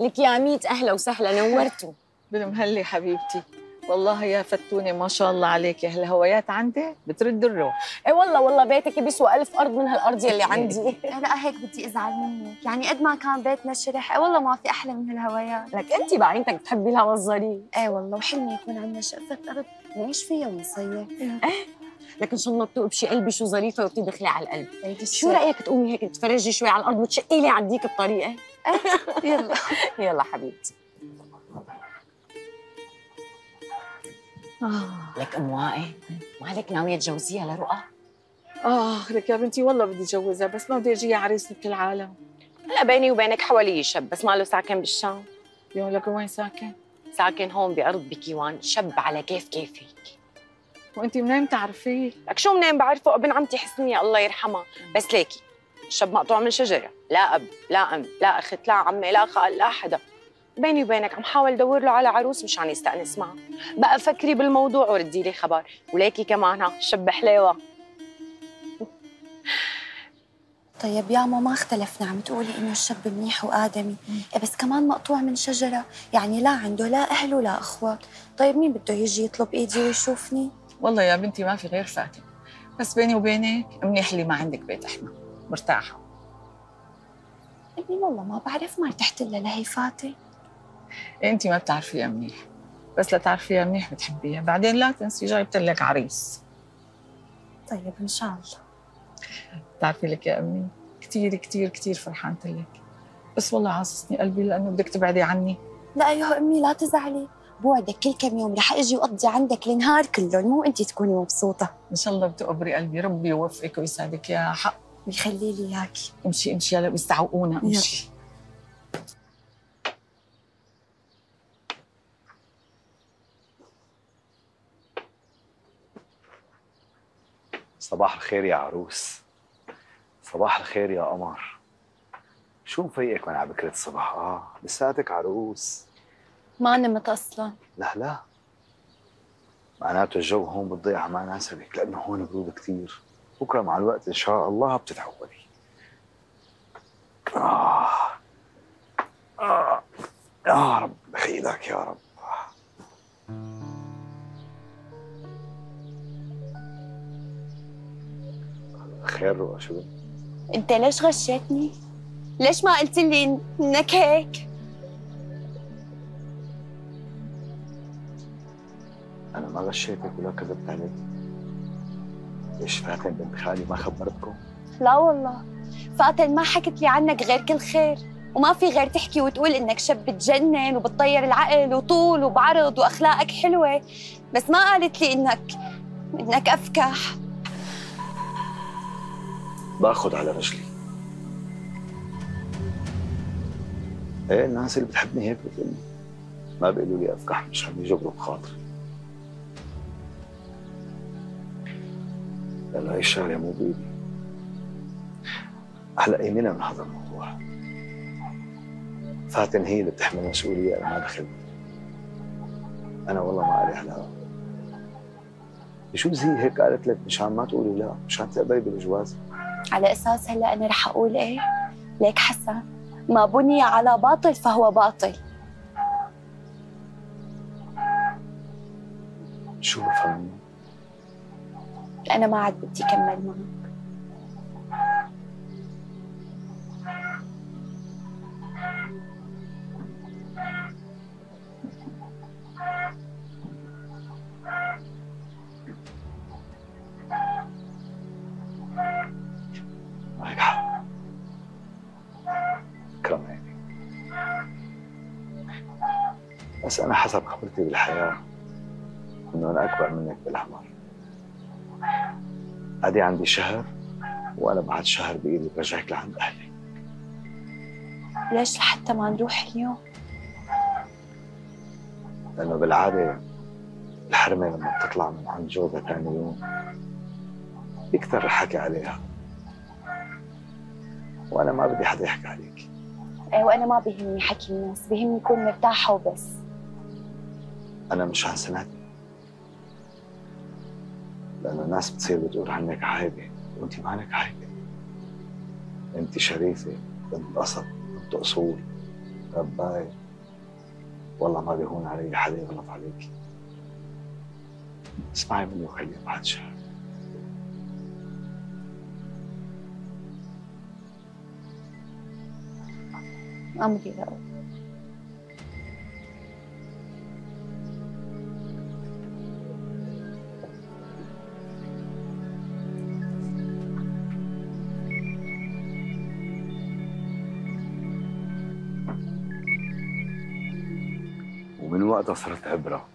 لك يا ميت أهلا وسهلا نورتوا بالمهلي حبيبتي. والله يا فتونة ما شاء الله عليك هالهوايات عندي بترد الروح. إيه والله والله بيتك بيسوى ألف أرض من هالأرض يلي عندي. لا هيك بدي أزعل منك. يعني قد ما كان بيتنا شرح إيه والله ما في أحلى من هالهوايات. لك انت بعينتك بتحبي الهوا الظريف. إيه والله وحلمي يكون عندنا شقفة أرض. نعيش فيها ونصيف لكن شو الله بتقبشي قلبي شو ظريفة وبتدخلي على القلب. شو رأيك تقومي هيك تتفرجي شوي على الأرض وتشقي لي عديك بطريقه يلا. يلا حبيبتي. آه. لك ام وائل مالك ناوية تجوزيها لرؤى؟ آه لك يا بنتي والله بدي أتجوزها بس ما بدي أجيها عريس مثل العالم هلا بيني وبينك حوالي شاب بس ماله ساكن بالشام. يوم لك وين ساكن؟ ساكن هون بأرض بكيوان شاب على كيف كيفك. وأنت منين بتعرفيه؟ لك شو منين بعرفه؟ ابن عمتي حسنية الله يرحمها. بس ليكي الشاب مقطوع من شجرة. لا أب لا أم لا أخت لا عمي لا خال لا حدا بيني وبينك عم حاول دور له على عروس مشان يستأنس معها. بقى فكري بالموضوع وردي لي خبر. وليكي كمان ها شب حليوة طيب يا ماما ما اختلفنا. عم تقولي إنه الشاب منيح وآدمي. بس كمان مقطوع من شجرة. يعني لا عنده لا أهل ولا اخوات طيب مين بده يجي يطلب إيدي ويشوفني؟ والله يا بنتي ما في غير فاتن. بس بيني وبينك منيح اللي ما عندك بيت إحنا مرتاحة. امي والله ما بعرف ما ارتحت إلا لهي فاتن. انت ما بتعرفيها منيح. بس لا تعرفيها منيح بتحبيها. بعدين لا تنسي جايبت لك عريس. طيب إن شاء الله. بتعرفي لك يا أمي؟ كثير كثير كثير فرحانة لك. بس والله عاصصني قلبي لأنه بدك تبعدي عني. لا يا أمي لا تزعلي. بوعدك كل كم يوم رح أجي وأقضي عندك النهار كله مو أنت تكوني مبسوطة. إن شاء الله بتقبري قلبي ربي يوفقك ويسعدك يا حق. ويخلي لي اياكي امشي امشي يلا بيستعوقونا امشي. صباح الخير يا عروس. صباح الخير يا قمر. شو مفيقك من على بكرة الصبح آه لساتك عروس. ما نمت أصلا لا لا. معناته الجو هون بالضيعة ما ناسبك لأنه هون برود كثير بكرة مع الوقت إن شاء الله بتتعودي آه. آه. يا رب بخيلك يا رب. خير رؤى شو؟ أنت ليش غشيتني؟ ليش ما قلت لي إنك هيك؟ غشيتك ولا كذبت عليك ليش فاتن بنت خالي ما خبرتكم؟ لا والله. فاتن ما حكت لي عنك غير كل خير. وما في غير تحكي وتقول إنك شاب بتجنن وبتطير العقل وطول وبعرض وأخلاقك حلوة. بس ما قالت لي إنك إنك أفكح. باخذ على رجلي. إيه الناس اللي بتحبني هيك بتقولي ما بيقولوا لي أفكح مش عم يجبروا بخاطري. لأنه هي الشغلة مو بإيدي هلا يمينا من هذا الموضوع؟ فاتن هي اللي بتحمل مسؤولية أنا ما دخلت. أنا والله ما علي علاقة بجوز هي هيك قالت لك مشان ما تقولي لا مشان تقبلي بالجواز؟ على أساس هلأ أنا رح أقول إيه؟ ليك حسن ما بني على باطل فهو باطل. شو بفهم أنا ما عاد بدي كمل معك. بس أنا حسب خبرتي بالحياة إنه أنا أكبر منك بالعمر أدي عندي شهر وأنا بعد شهر بإيدي برجعك لعند أهلي. ليش لحتى ما نروح اليوم؟ لأنه بالعادة الحرمة لما بتطلع من عند جوزها ثاني يوم بيكتر الحكي عليها. وأنا ما بدي حدا يحكي عليك. إيه وأنا ما بيهمني حكي الناس بيهمني اكون مرتاحة وبس. أنا مش عن سنتي الناس بتصير بتقول عنك عايبة وأنت ما عنك عايبة. أنت شريفة بنت أصل بنت أصول رباي والله ما بيهون علي حدا يغلط عليك. اسمعي مني وخليها بعد شهر. أمري رأوف صرت عبرة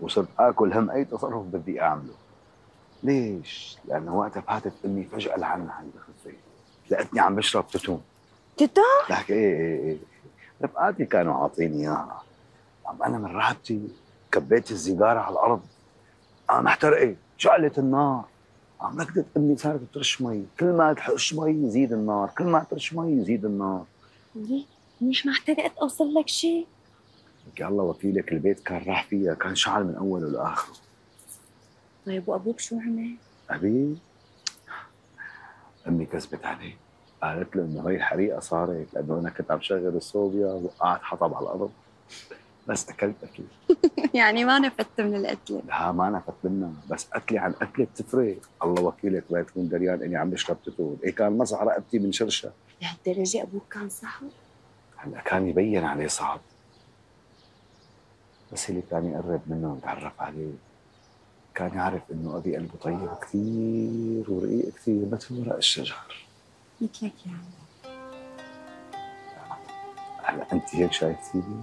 وصرت آكل هم أي تصرف بدي أعمله. ليش؟ لأنه وقتها فاتت أمي فجأة لعنة عند خفي لقتني عم بشرب تتون تتا لك إيه إيه إيه. رفقاتي كانوا عاطيني إياها. عم أنا من رهبتي كبيت السيجارة على الأرض. قام احترقت شعلت النار. عم نكدت أمي صارت ترش مي. كل ما تحش مي يزيد النار. كل ما ترش مي يزيد النار. ليه؟ مش ما احترقت أوصل لك شيء؟ الله وكيلك البيت كان راح فيها كان شعل من أوله لآخره. طيب وأبوك شو عمل؟ أبي أمي كذبت عليه. قالت له إنه هي الحريقة صارت لأنه أنا كنت عم شغل الصوبيا وقعت حطب على الأرض. بس أكلت أكل. يعني ما نفدت من القتلة لا ما نفت منها. بس قتلي عن قتلة بتفرق. الله وكيلك ما تكون دريان إني عم بشرب تتون. إيه كان مسح رقبتي من شرشة. لهالدرجة أبوك كان صعب؟ هلا كان يبين عليه صعب بس اللي كان يقرب منه ويتعرف عليه. كان يعرف إنه أبي قلبه طيب كثير ورقيق كثير مثل ورق الشجر. مثلك يعني. هلا انت هيك شايفتيني؟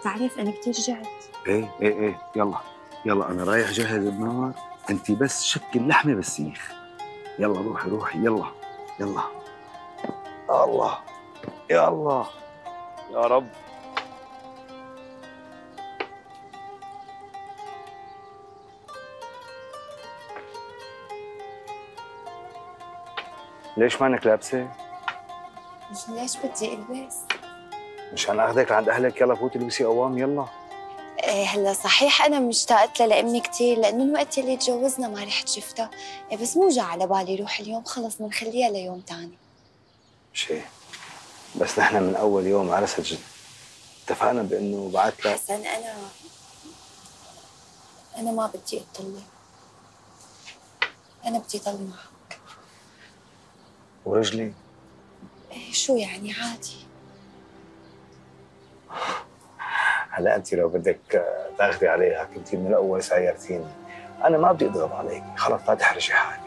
بتعرف أنا كثير جعت. إيه إيه إيه. يلا يلا أنا رايح جهز النار. انت بس شكل لحمه بالسيخ. يلا روحي روحي. يلا يلا. الله يا الله يا رب. ليش مانك لابسة؟ مش ليش بدي ألبس؟ مشان أخذك لعند أهلك يلا فوتي البسي قوام يلا. إيه هلا صحيح أنا مشتاقت لها لامي كثير لأن من وقت اللي تجوزنا ما رحت شفتها إيه بس مو جا على بالي روح اليوم خلص بنخليها ليوم تاني. شيء بس نحن من أول يوم عرست جد اتفقنا بإنه بعت لك حسن أنا أنا ما بدي أطلع. أنا بدي ضل معك ورجلي؟ إيه شو يعني؟ عادي. هلا انت لو بدك آه، تاخذي عليها كنت من الأول سايرتيني. أنا ما بدي اضغط عليك. خلص لا تحرجي حالك.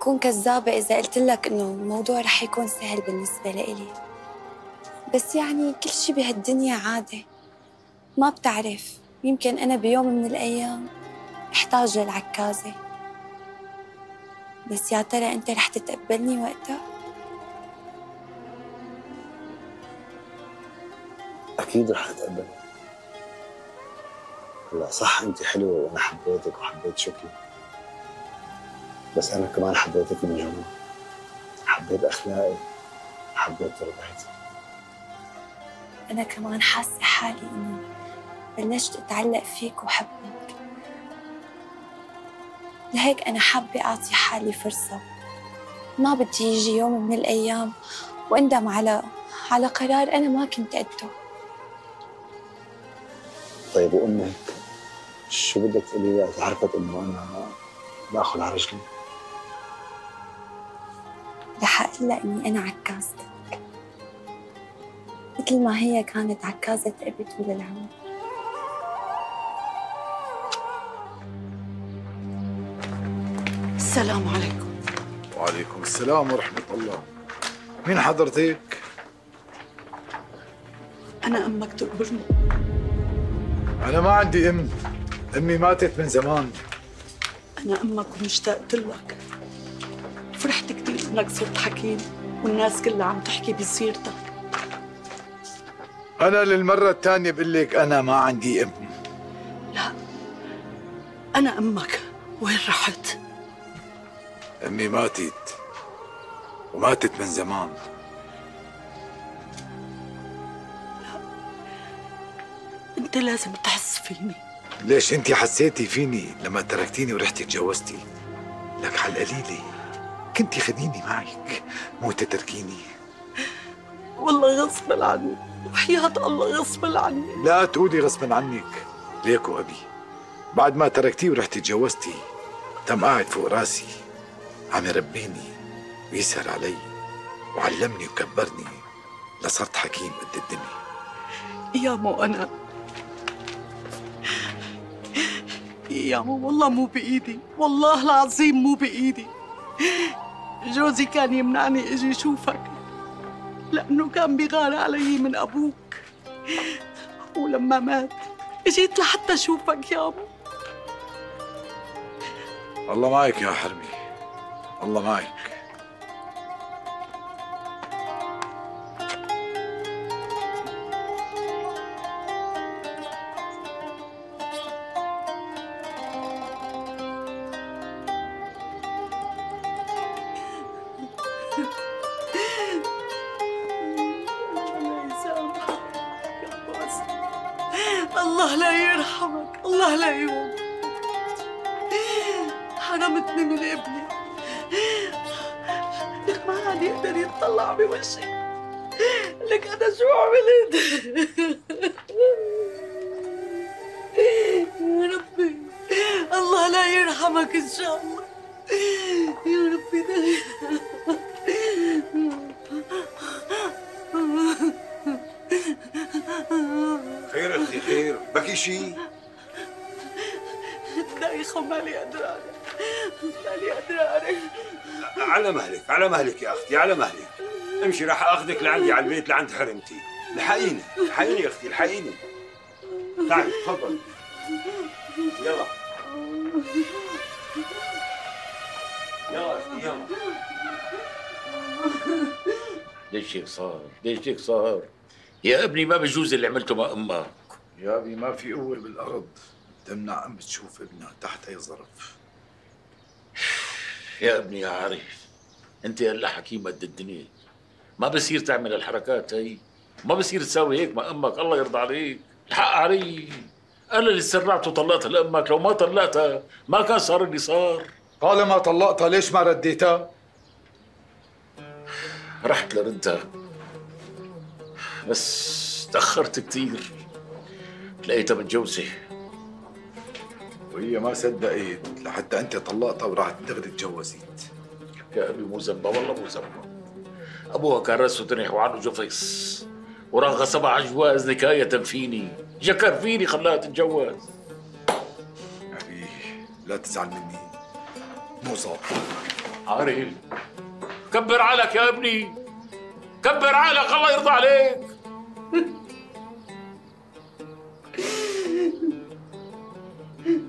كون كذابة إذا قلت لك إنه الموضوع رح يكون سهل بالنسبة لإلي. بس يعني كل شي بهالدنيا عادة. ما بتعرف. يمكن أنا بيوم من الأيام احتاج للعكازة. بس يا ترى أنت رح تتقبلني وقتها؟ أكيد رح اتقبل هلا صح أنت حلوة وأنا حبيتك وحبيت شكلك بس أنا كمان حبيتك من جوا. حبيت اخلاقك حبيت تربيتك أنا كمان حاسة حالي إني بلشت أتعلق فيك وحبك. لهيك أنا حابة أعطي حالي فرصة. ما بدي يجي يوم من الأيام وأندم على على قرار أنا ما كنت قده طيب وأمك؟ شو بدك تقولي لها؟ إذا عرفت إنه أنا بأخذ على رجلي؟ رح أقول لها إني أنا عكازتك مثل ما هي كانت عكازة أبي طول العمر. السلام عليكم. وعليكم السلام ورحمة الله. مين حضرتك؟ أنا أمك تقبرني أنا ما عندي أم. أمي ماتت من زمان. أنا أمك ومشتقت لك فرحت كثير إنك صرت حكيم والناس كلها عم تحكي بسيرتك أنا للمرة الثانية بقول لك أنا ما عندي أم. لا أنا أمك. وين رحت؟ أمي ماتت. وماتت من زمان. أنت لازم تحس فيني. ليش أنت حسيتي فيني لما تركتيني ورحتي تجوزتي؟ لك على القليلة كنتي خديني معك مو تتركيني. والله غصبا عني. وحياة الله غصبا عني. لا تقولي غصبا عنك. ليكو أبي. بعد ما تركتيه ورحتي تجوزتي تم قاعد فوق راسي. عم يربيني ويسهر علي وعلمني وكبرني لصرت حكيم قد الدنيا. يا مو أنا. يا مو والله مو بإيدي والله العظيم مو بإيدي. جوزي كان يمنعني إجي شوفك لأنه كان بيغار علي من أبوك. ولما مات إجيت لحتى شوفك يا مو. الله معك يا حرمي. الله معك مهلك يا أختي على مهلك. امشي راح أخذك لعندي على البيت لعند حرمتي. الحقيني الحقيني يا أختي الحقيني تعالي تفضل. يلا. يلا أختي يلا. ليش هيك صار؟ ليش هيك صار؟ يا ابني ما بجوز اللي عملته مع أمك. يا أبي ما في قوة بالأرض. تمنع أم تشوف ابنها تحت أي ظرف. يا ابني يا عارف أنت هلا حكيم قد الدنيا ما بصير تعمل الحركات هي. ما بصير تساوي هيك مع أمك. الله يرضى عليك. الحق علي. أنا اللي سرعت وطلقتها لأمك. لو ما طلقتها ما كان صار اللي صار. طالما طلقتها ليش ما رديتها؟ رحت لردها بس تأخرت كثير لقيتها متجوزة. وهي ما صدقت لحتى أنت طلقتها وراحت دغري تجوزت يا أبي مو ذنبها والله مو ذنبها أبوها كان راسه تنح وعنده جفيس وراح غصبها على جواز نكاية فيني. جكر فيني خلاها تتجوز. أبي لا تزعل مني. مو ظابط عارف. كبر عقلك يا ابني. كبر عقلك الله يرضى عليك.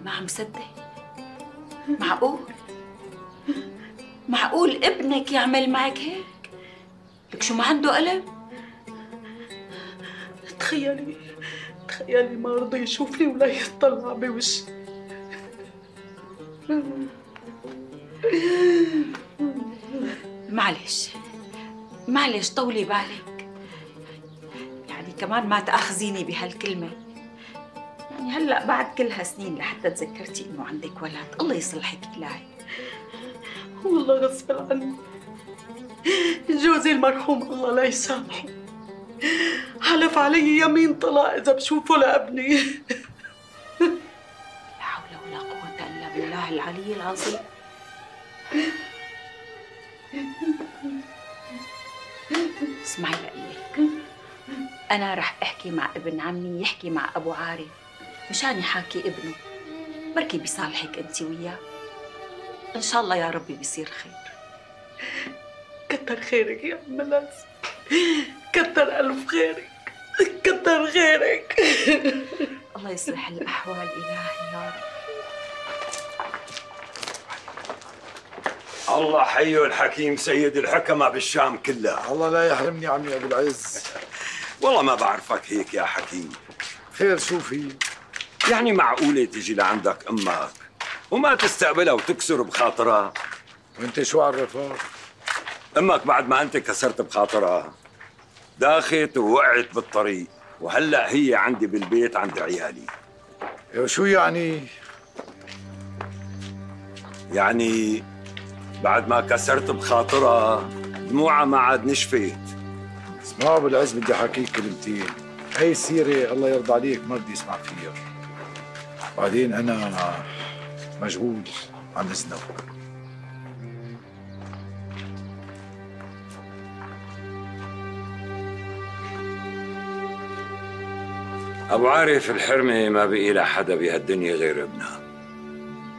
ما عم صدق معقول؟ معقول ابنك يعمل معك هيك؟ لك شو ما عنده قلب تخيلي تخيلي ما رضي يشوفني ولا يطلع بوشي. معلش معلش طولي بالك يعني كمان ما تأخذيني بهالكلمة. يعني هلأ بعد كل هالسنين لحتى تذكرتي إنه عندك ولد الله يصلحك إلهي والله غصب عني. جوزي المرحوم الله لا يسامحه. حلف علي يمين طلاق إذا بشوفه لأبني. لا حول ولا قوة إلا بالله العلي العظيم. اسمعي لقلك أنا رح أحكي مع ابن عمي يحكي مع أبو عارف مشان يحاكي ابنه. بركي بيصالحك أنت وياه. إن شاء الله يا ربي بيصير خير. كتر خيرك يا أم لاز كتر ألف خيرك. كتر خيرك. الله يصلح الأحوال إلهي يا رب. الله حي الحكيم سيد الحكمة بالشام كلها الله لا يحرمني عمي أبو العز. والله ما بعرفك هيك يا حكيم. خير شو في؟ يعني معقولة تجي لعندك أمك؟ وما تستقبلها وتكسر بخاطرها. وأنت شو عرفك؟ أمك بعد ما أنت كسرت بخاطرها. داخت ووقعت بالطريق وهلأ هي عندي بالبيت عند عيالي. يا شو يعني؟ يعني بعد ما كسرت بخاطرها دموعها ما عاد نشفت. اسمعوا بالعز بدي أحكيك كلمتين. هي السيرة الله يرضى عليك ما بدي أسمع فيها. بعدين أنا مشغول عن اذنك أبو عارف الحرمة ما بقي لها حدا بهالدنيا غير ابنها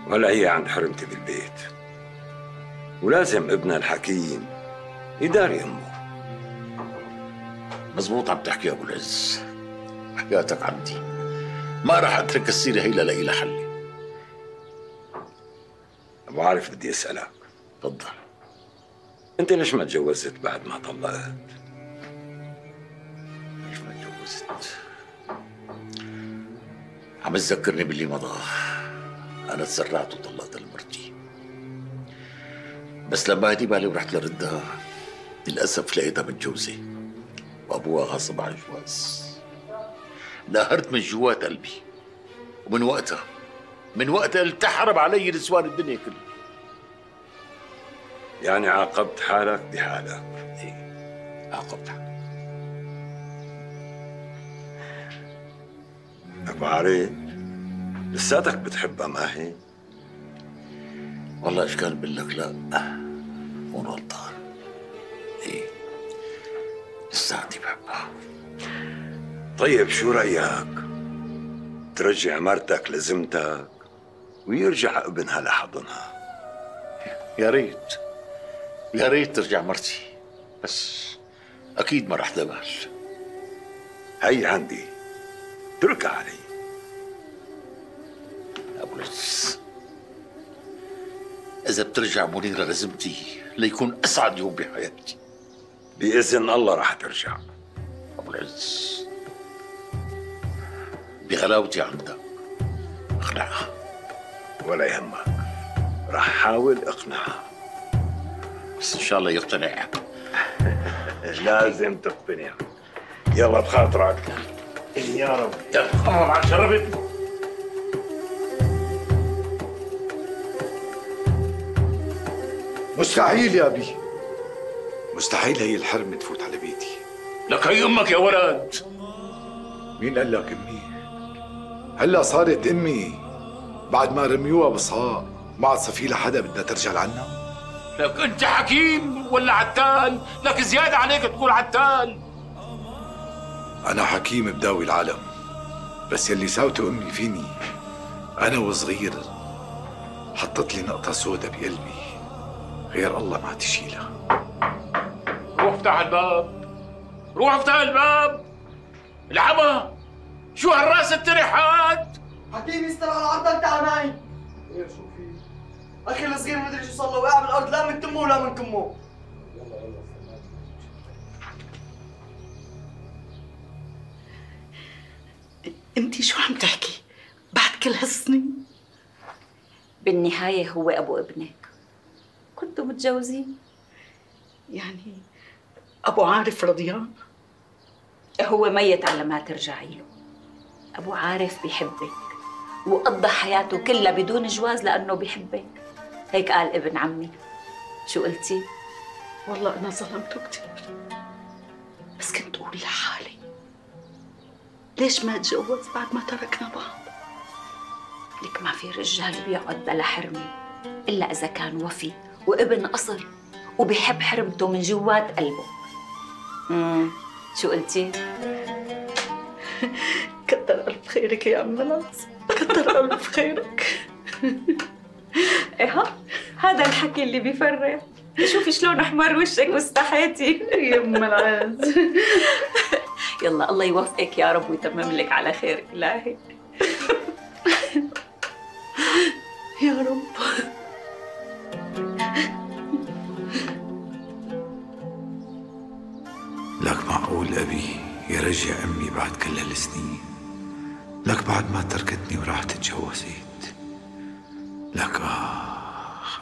ولا هي عند حرمتي بالبيت ولازم ابنها الحكيم يداري أمه. مزبوط عم تحكي يا أبو العز. حياتك عندي ما راح أترك السيرة هي للاقي لها حل. أبو عارف بدي أسألك. تفضل. أنت ليش ما تجوزت بعد ما طلقت؟ ليش ما تجوزت؟ عم تذكرني باللي مضى. أنا تسرعت وطلقت لمرتي. بس لما هدي بالي ورحت لردها للأسف لقيتها متجوزة. وأبوها غاصب على الجواز نهرت من جوات قلبي. ومن وقتها من وقتها التحرب علي نسوان الدنيا كلها. يعني عاقبت حالك بحالك عاقبت حالي. أبو عارف لساتك بتحبها ما هي والله إيش كان بقول لك؟ لا مو غلطان. إيه لساتي بحبها. طيب شو رأيك؟ ترجع مرتك لزمتك. ويرجع ابنها لحضنها. يا ريت. يا ريت ترجع مرتي. بس أكيد ما رح تقبل هي عندي. تركها علي. أبو العز إذا بترجع منيره لزمتي ليكون أسعد يوم بحياتي. بإذن الله رح ترجع. أبو العز بغلاوتي عندك. اقنعها ولا يهمك. رح حاول اقنعها بس إن شاء الله يقتنع. لازم تقتنع. يلا بخاطرك. يا رب. يلا الله معك شربت مستحيل يا أبي. مستحيل هي الحرمة تفوت على بيتي. لك هي أمك يا ولد؟ مين قال لك امي؟ هلا صارت أمي. بعد ما رميوها بصهاء ما عاد صفي لها حدا بدها ترجع لعنا. لك انت حكيم ولا عتال لك زيادة عليك تقول عتال أنا حكيم بداوي العالم بس يلي ساوته أمي فيني. أنا وصغير حطت لي نقطة سودة بقلبي غير الله ما تشيلها روح افتح الباب. روح افتح الباب. العمى شو هالراس الترح هاد حكيم يستر على عرضك تعال معي خير شو في؟ أخي الصغير مدري شو صار له وقع بالأرض لا من تمه ولا من كمه انت شو عم تحكي؟ بعد كل هالسنين؟ بالنهاية هو أبو ابنك. كنتوا متجوزين؟ يعني أبو عارف رضيان؟ هو ميت على ما ترجعي له. أبو عارف بيحبك. وقضى حياته كلها بدون جواز لأنه بيحبك. هيك قال ابن عمي. شو قلتي؟ والله أنا ظلمته كثير بس كنت أقول لحالي ليش ما تجوز بعد ما تركنا بعض؟ لك ما في رجال بيقعد بلا حرمة إلا إذا كان وفي وابن أصل وبيحب حرمته من جوات قلبه. امم شو قلتي؟ كتر ألف خيرك يا ام ناس كتر ألف خيرك. إيه ها؟ هذا الحكي اللي بيفرح شوفي شلون أحمر وشك واستحيتي. يا ام العز. يلا الله يوفقك يا رب ويتمم لك على خير إلهي. يا رب. لك معقول أبي يرجع أمي بعد كل هالسنين. لك بعد ما تركتني وراحت تجوزت لك آخ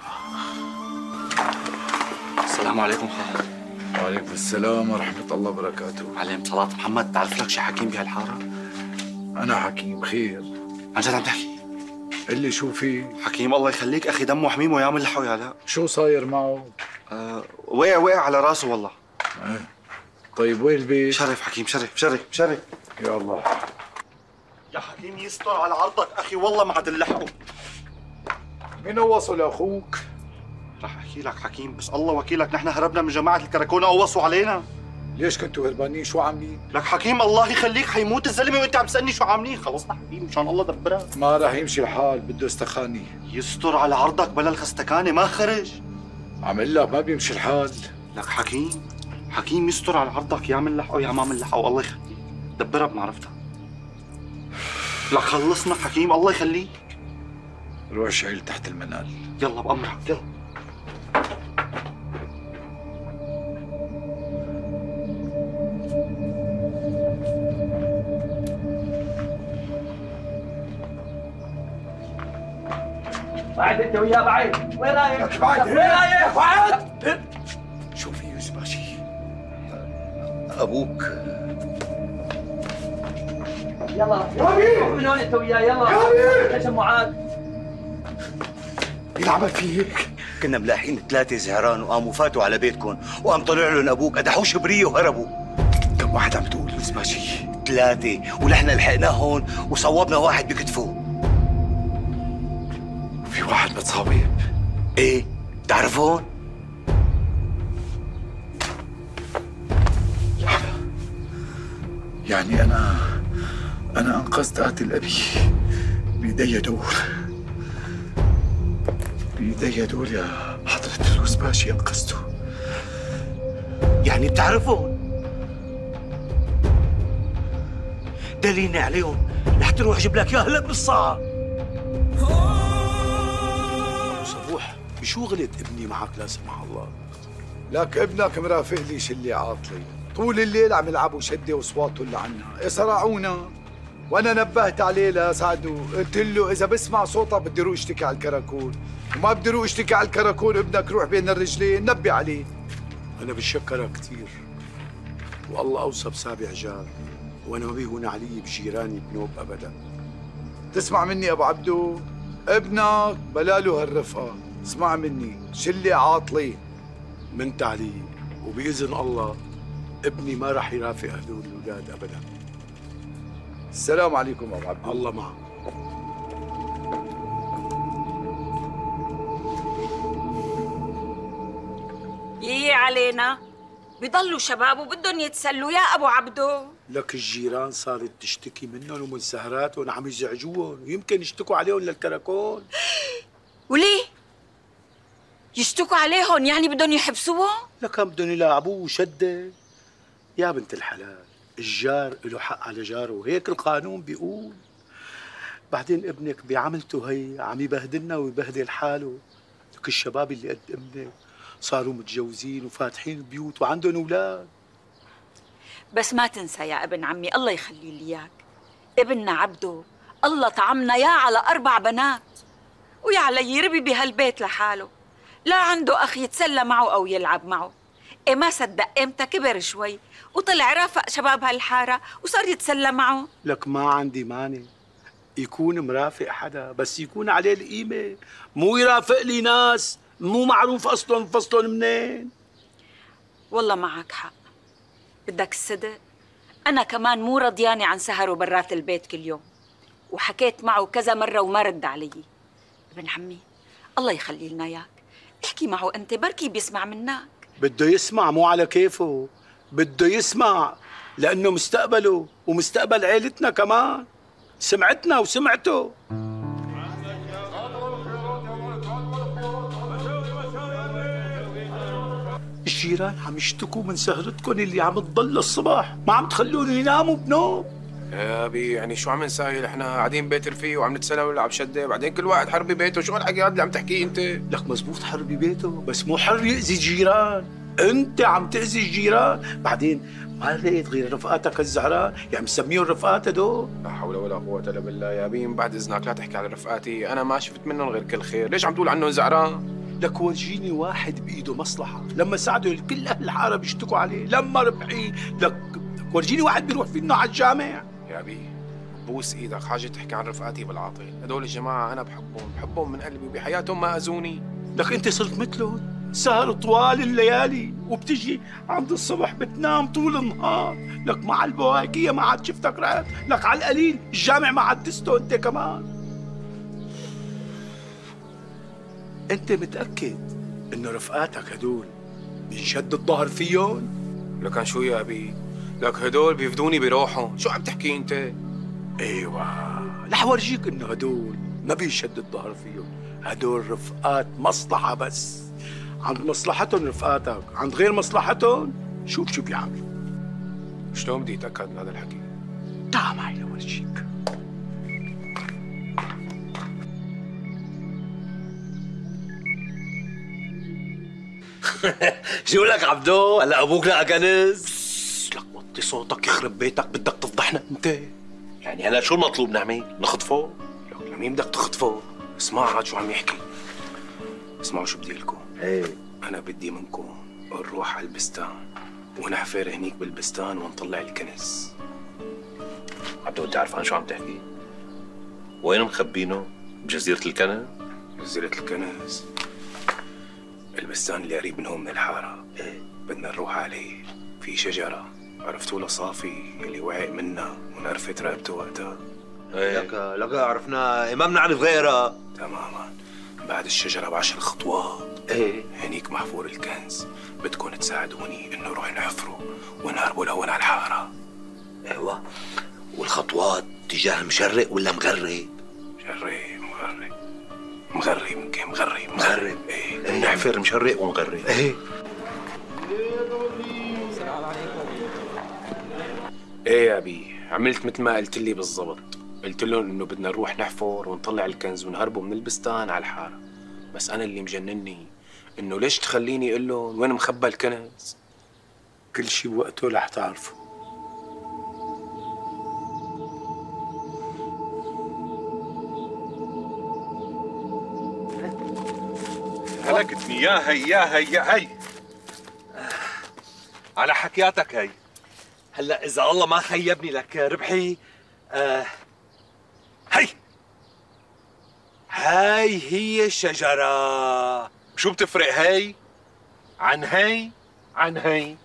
السلام عليكم خالد. وعليكم السلام ورحمة الله وبركاته. عليم صلاة. محمد تعرف لك شي حكيم بهالحارة؟ أنا حكيم خير. عن جد عم تحكي؟ اللي شو في؟ حكيم الله يخليك. أخي دمه حميم ويا ملح ويا لا شو صاير معه؟ آه وقع وقع على راسه والله. طيب وين البيت؟ شرف حكيم شرف شرف شرف. يا الله. يا حكيم يستر على عرضك. أخي والله ما عاد نلحقه مين وصل أخوك؟ رح أحكي لك حكيم بس الله وكيلك نحن هربنا من جماعة الكراكونة قوصوا علينا. ليش كنتوا هربانين؟ شو عاملين؟ لك حكيم الله يخليك حيموت الزلمة وأنت عم تسألني شو عاملين. خلصنا حكيم مشان الله دبرها ما راح يمشي الحال بده استخاني. يستر على عرضك بلا الخستكانة ما خرج. عم أقول لك ما بيمشي الحال. لك حكيم حكيم يستر على عرضك يا ملح أو يا ما ملح أو الله يخليك. دبرها بمعرفتها لك خلصنا حكيم الله يخليك. روح شعيل تحت المنال. يلا بأمرك يلا. بعد انت وياه بعد وين رايح؟ بعد وين رايح؟ بعد شو في يوسف باشي أبوك يلا. روح من هون انت وياه يلا؟ مين عمل فيك. كنا ملاحقين ثلاثة زهران وقاموا فاتوا على بيتكم وقام طلع لهم أبوك. قدحوه شبرية وهربوا. كم واحد عم تقول يوسف باشي ثلاثة. ونحن لحقناهم وصوبنا واحد بكتفه. في واحد متصاوب إيه؟ بتعرفون؟ يعني أنا أنا أنقذت قاتل ابي بيدي دول بيدي دول يا حضرة فلوس باشي أنقذته. يعني بتعرفون دليني عليهم. رح تروح أجيب لك إياها هلا بالساعة ابو صبوح بشو غلط ابني معك لا سمح الله. لك ابنك مرافق لي شلي عاطلي؟ طول الليل عم يلعبوا شدة وأصواته اللي عنا. صرعونا وأنا نبهت عليه لسعدو قلت له إذا بسمع صوتها بدي روح اشتكي على الكراكون. وما بدي روح اشتكي على الكراكون ابنك روح بين الرجلين نبي عليه. أنا بتشكرها كثير. والله اوصى بسابع جار وأنا ما بيهون علي بجيراني بنوب ابدا. تسمع مني أبو عبدو؟ ابنك بلاله هالرفقه اسمع مني شلي عاطلي؟ من تعليم وبإذن الله ابني ما راح يرافق هدول الأولاد ابدا. السلام عليكم أبو عبدو الله. معك. يي علينا؟ بضلوا شباب وبدهم يتسلوا يا أبو عبدو. لك الجيران صارت تشتكي منهم ومن سهراتهم عم يزعجوهم. ويمكن يشتكوا عليهم للكراكون. وليه؟ يشتكوا عليهم يعني بدهم يحبسوهم؟ لك هم بدهم يلاعبوه شده يا بنت الحلال. الجار له حق على جاره. وهيك القانون بيقول. بعدين ابنك بعملته هي عم يبهدلنا ويبهدل حاله. لك الشباب اللي قد ابنك صاروا متجوزين وفاتحين بيوت وعندهم أولاد. بس ما تنسى يا ابن عمي الله يخلي لي إياك. ابننا عبده الله طعمنا يا على أربع بنات. ويا علي يربي بهالبيت لحاله. لا عنده أخ يتسلى معه أو يلعب معه. ما صدق. إمتى؟ كبر شوي. وطلع رافق شباب هالحارة وصار يتسلى معه. لك ما عندي مانع. يكون مرافق حدا بس يكون عليه القيمة. مو يرافق لي ناس. مو معروف أصلا فصلهم منين. والله معك حق. بدك الصدق؟ أنا كمان مو رضيانة عن سهره برات البيت كل يوم. وحكيت معه كذا مرة وما رد علي. ابن عمي الله يخلي لنا إياك. احكي معه أنت بركي بيسمع منك بده يسمع مو على كيفه بده يسمع لأنه مستقبله ومستقبل عيلتنا كمان سمعتنا وسمعته. الجيران عم يشتكوا من سهرتكم اللي عم تضل الصبح ما عم تخلوني يناموا بنوم. يا ابي يعني شو عم نسايل؟ إحنا قاعدين بيت رفيق وعم نتسلى ونلعب شدة. بعدين كل واحد حر ببيته شو هالحكي هذا اللي عم تحكيه أنت؟ لك مزبوط حر ببيته بس مو حر يأذي الجيران أنت عم تأذي الجيران بعدين ما لقيت غير رفقاتك الزعران يعني مسميهم رفقات هدول. لا حول ولا قوة إلا بالله يا ابي من بعد إذنك لا تحكي على رفقاتي. أنا ما شفت منهم غير كل خير. ليش عم تقول عنهم زعران لك ورجيني واحد بإيده مصلحة. لما ساعده كل أهل الحارة بيشتكوا عليه. لما ربحي. لك ورجيني واحد بيروح فينا على الجامع. يا أبي. بوس إيدك حاجة تحكي عن رفقاتي بالعاطل. هدول الجماعة أنا بحبهم بحبهم من قلبي بحياتهم ما أذوني. لك أنت صرت مثلهم؟ سهر طوال الليالي وبتجي عند الصبح بتنام طول النهار. لك مع البواكية ما عاد شفتك رحت لك على القليل الجامع ما عاد تستو أنت كمان. أنت متأكد انه رفقاتك هدول بنشد الظهر فيهم؟ لكن شو يا أبي؟ لك هدول بيفدوني بروحهم. شو عم تحكي أنت؟ أيوه رح ورجيك إنه هدول ما بيشد الظهر فيهم. هدول رفقات مصلحة بس. عند مصلحتهم رفقاتك عند غير مصلحتهم شوف شو بيعملوا؟ شلون بدي أتأكد من هذا الحكي؟ تعال معي لورجيك. شو لك عبدو؟ هلا أبوك لقى كنز وطي صوتك يخرب بيتك بدك تفضحنا. انت يعني هلا شو المطلوب نعمل؟ نخطفه لك لمين بدك تخطفه اسمع عاد شو عم يحكي. اسمعوا شو بدي لكم. إيه. أنا بدي منكم نروح على البستان. ونحفر هنيك بالبستان ونطلع الكنز عبدو انت عارفان شو عم تحكي؟ وين مخبينه؟ بجزيرة الكنز؟ جزيرة الكنز. البستان اللي قريب من هون من الحارة. إيه. بدنا نروح عليه. في شجرة. عرفتوا لصافي اللي وعي منا ونرفت رقبته وقتها. لك لك عرفنا ما بنعرف غيرها تماما. بعد الشجرة بعشر خطوات إيه. هنيك محفور الكنز. بدكم تساعدوني إنه نروح نحفره ونهربوا لهون على الحارة. أيوه. والخطوات تجاه مشرق ولا مغرب؟ مشرق مغرب. مغرب يمكن مغرب مغرب. إيه. نحفر مشرق ومغرب. إيه. إيه يا أبي؟ عملت مثل ما قلت لي بالضبط. قلت لهم إنه بدنا نروح نحفر ونطلع الكنز ونهربوا من البستان على الحارة. بس أنا اللي مجنني إنه ليش تخليني أقول لهم وين مخبى الكنز؟ كل شيء بوقته رح تعرفه. هلكتني. يا هي يا هي يا هي. على حكياتك هي. هلا إذا الله ما خيبني لك ربحي آه هي! هاي هي الشجرة. شو بتفرق هي عن هي عن هي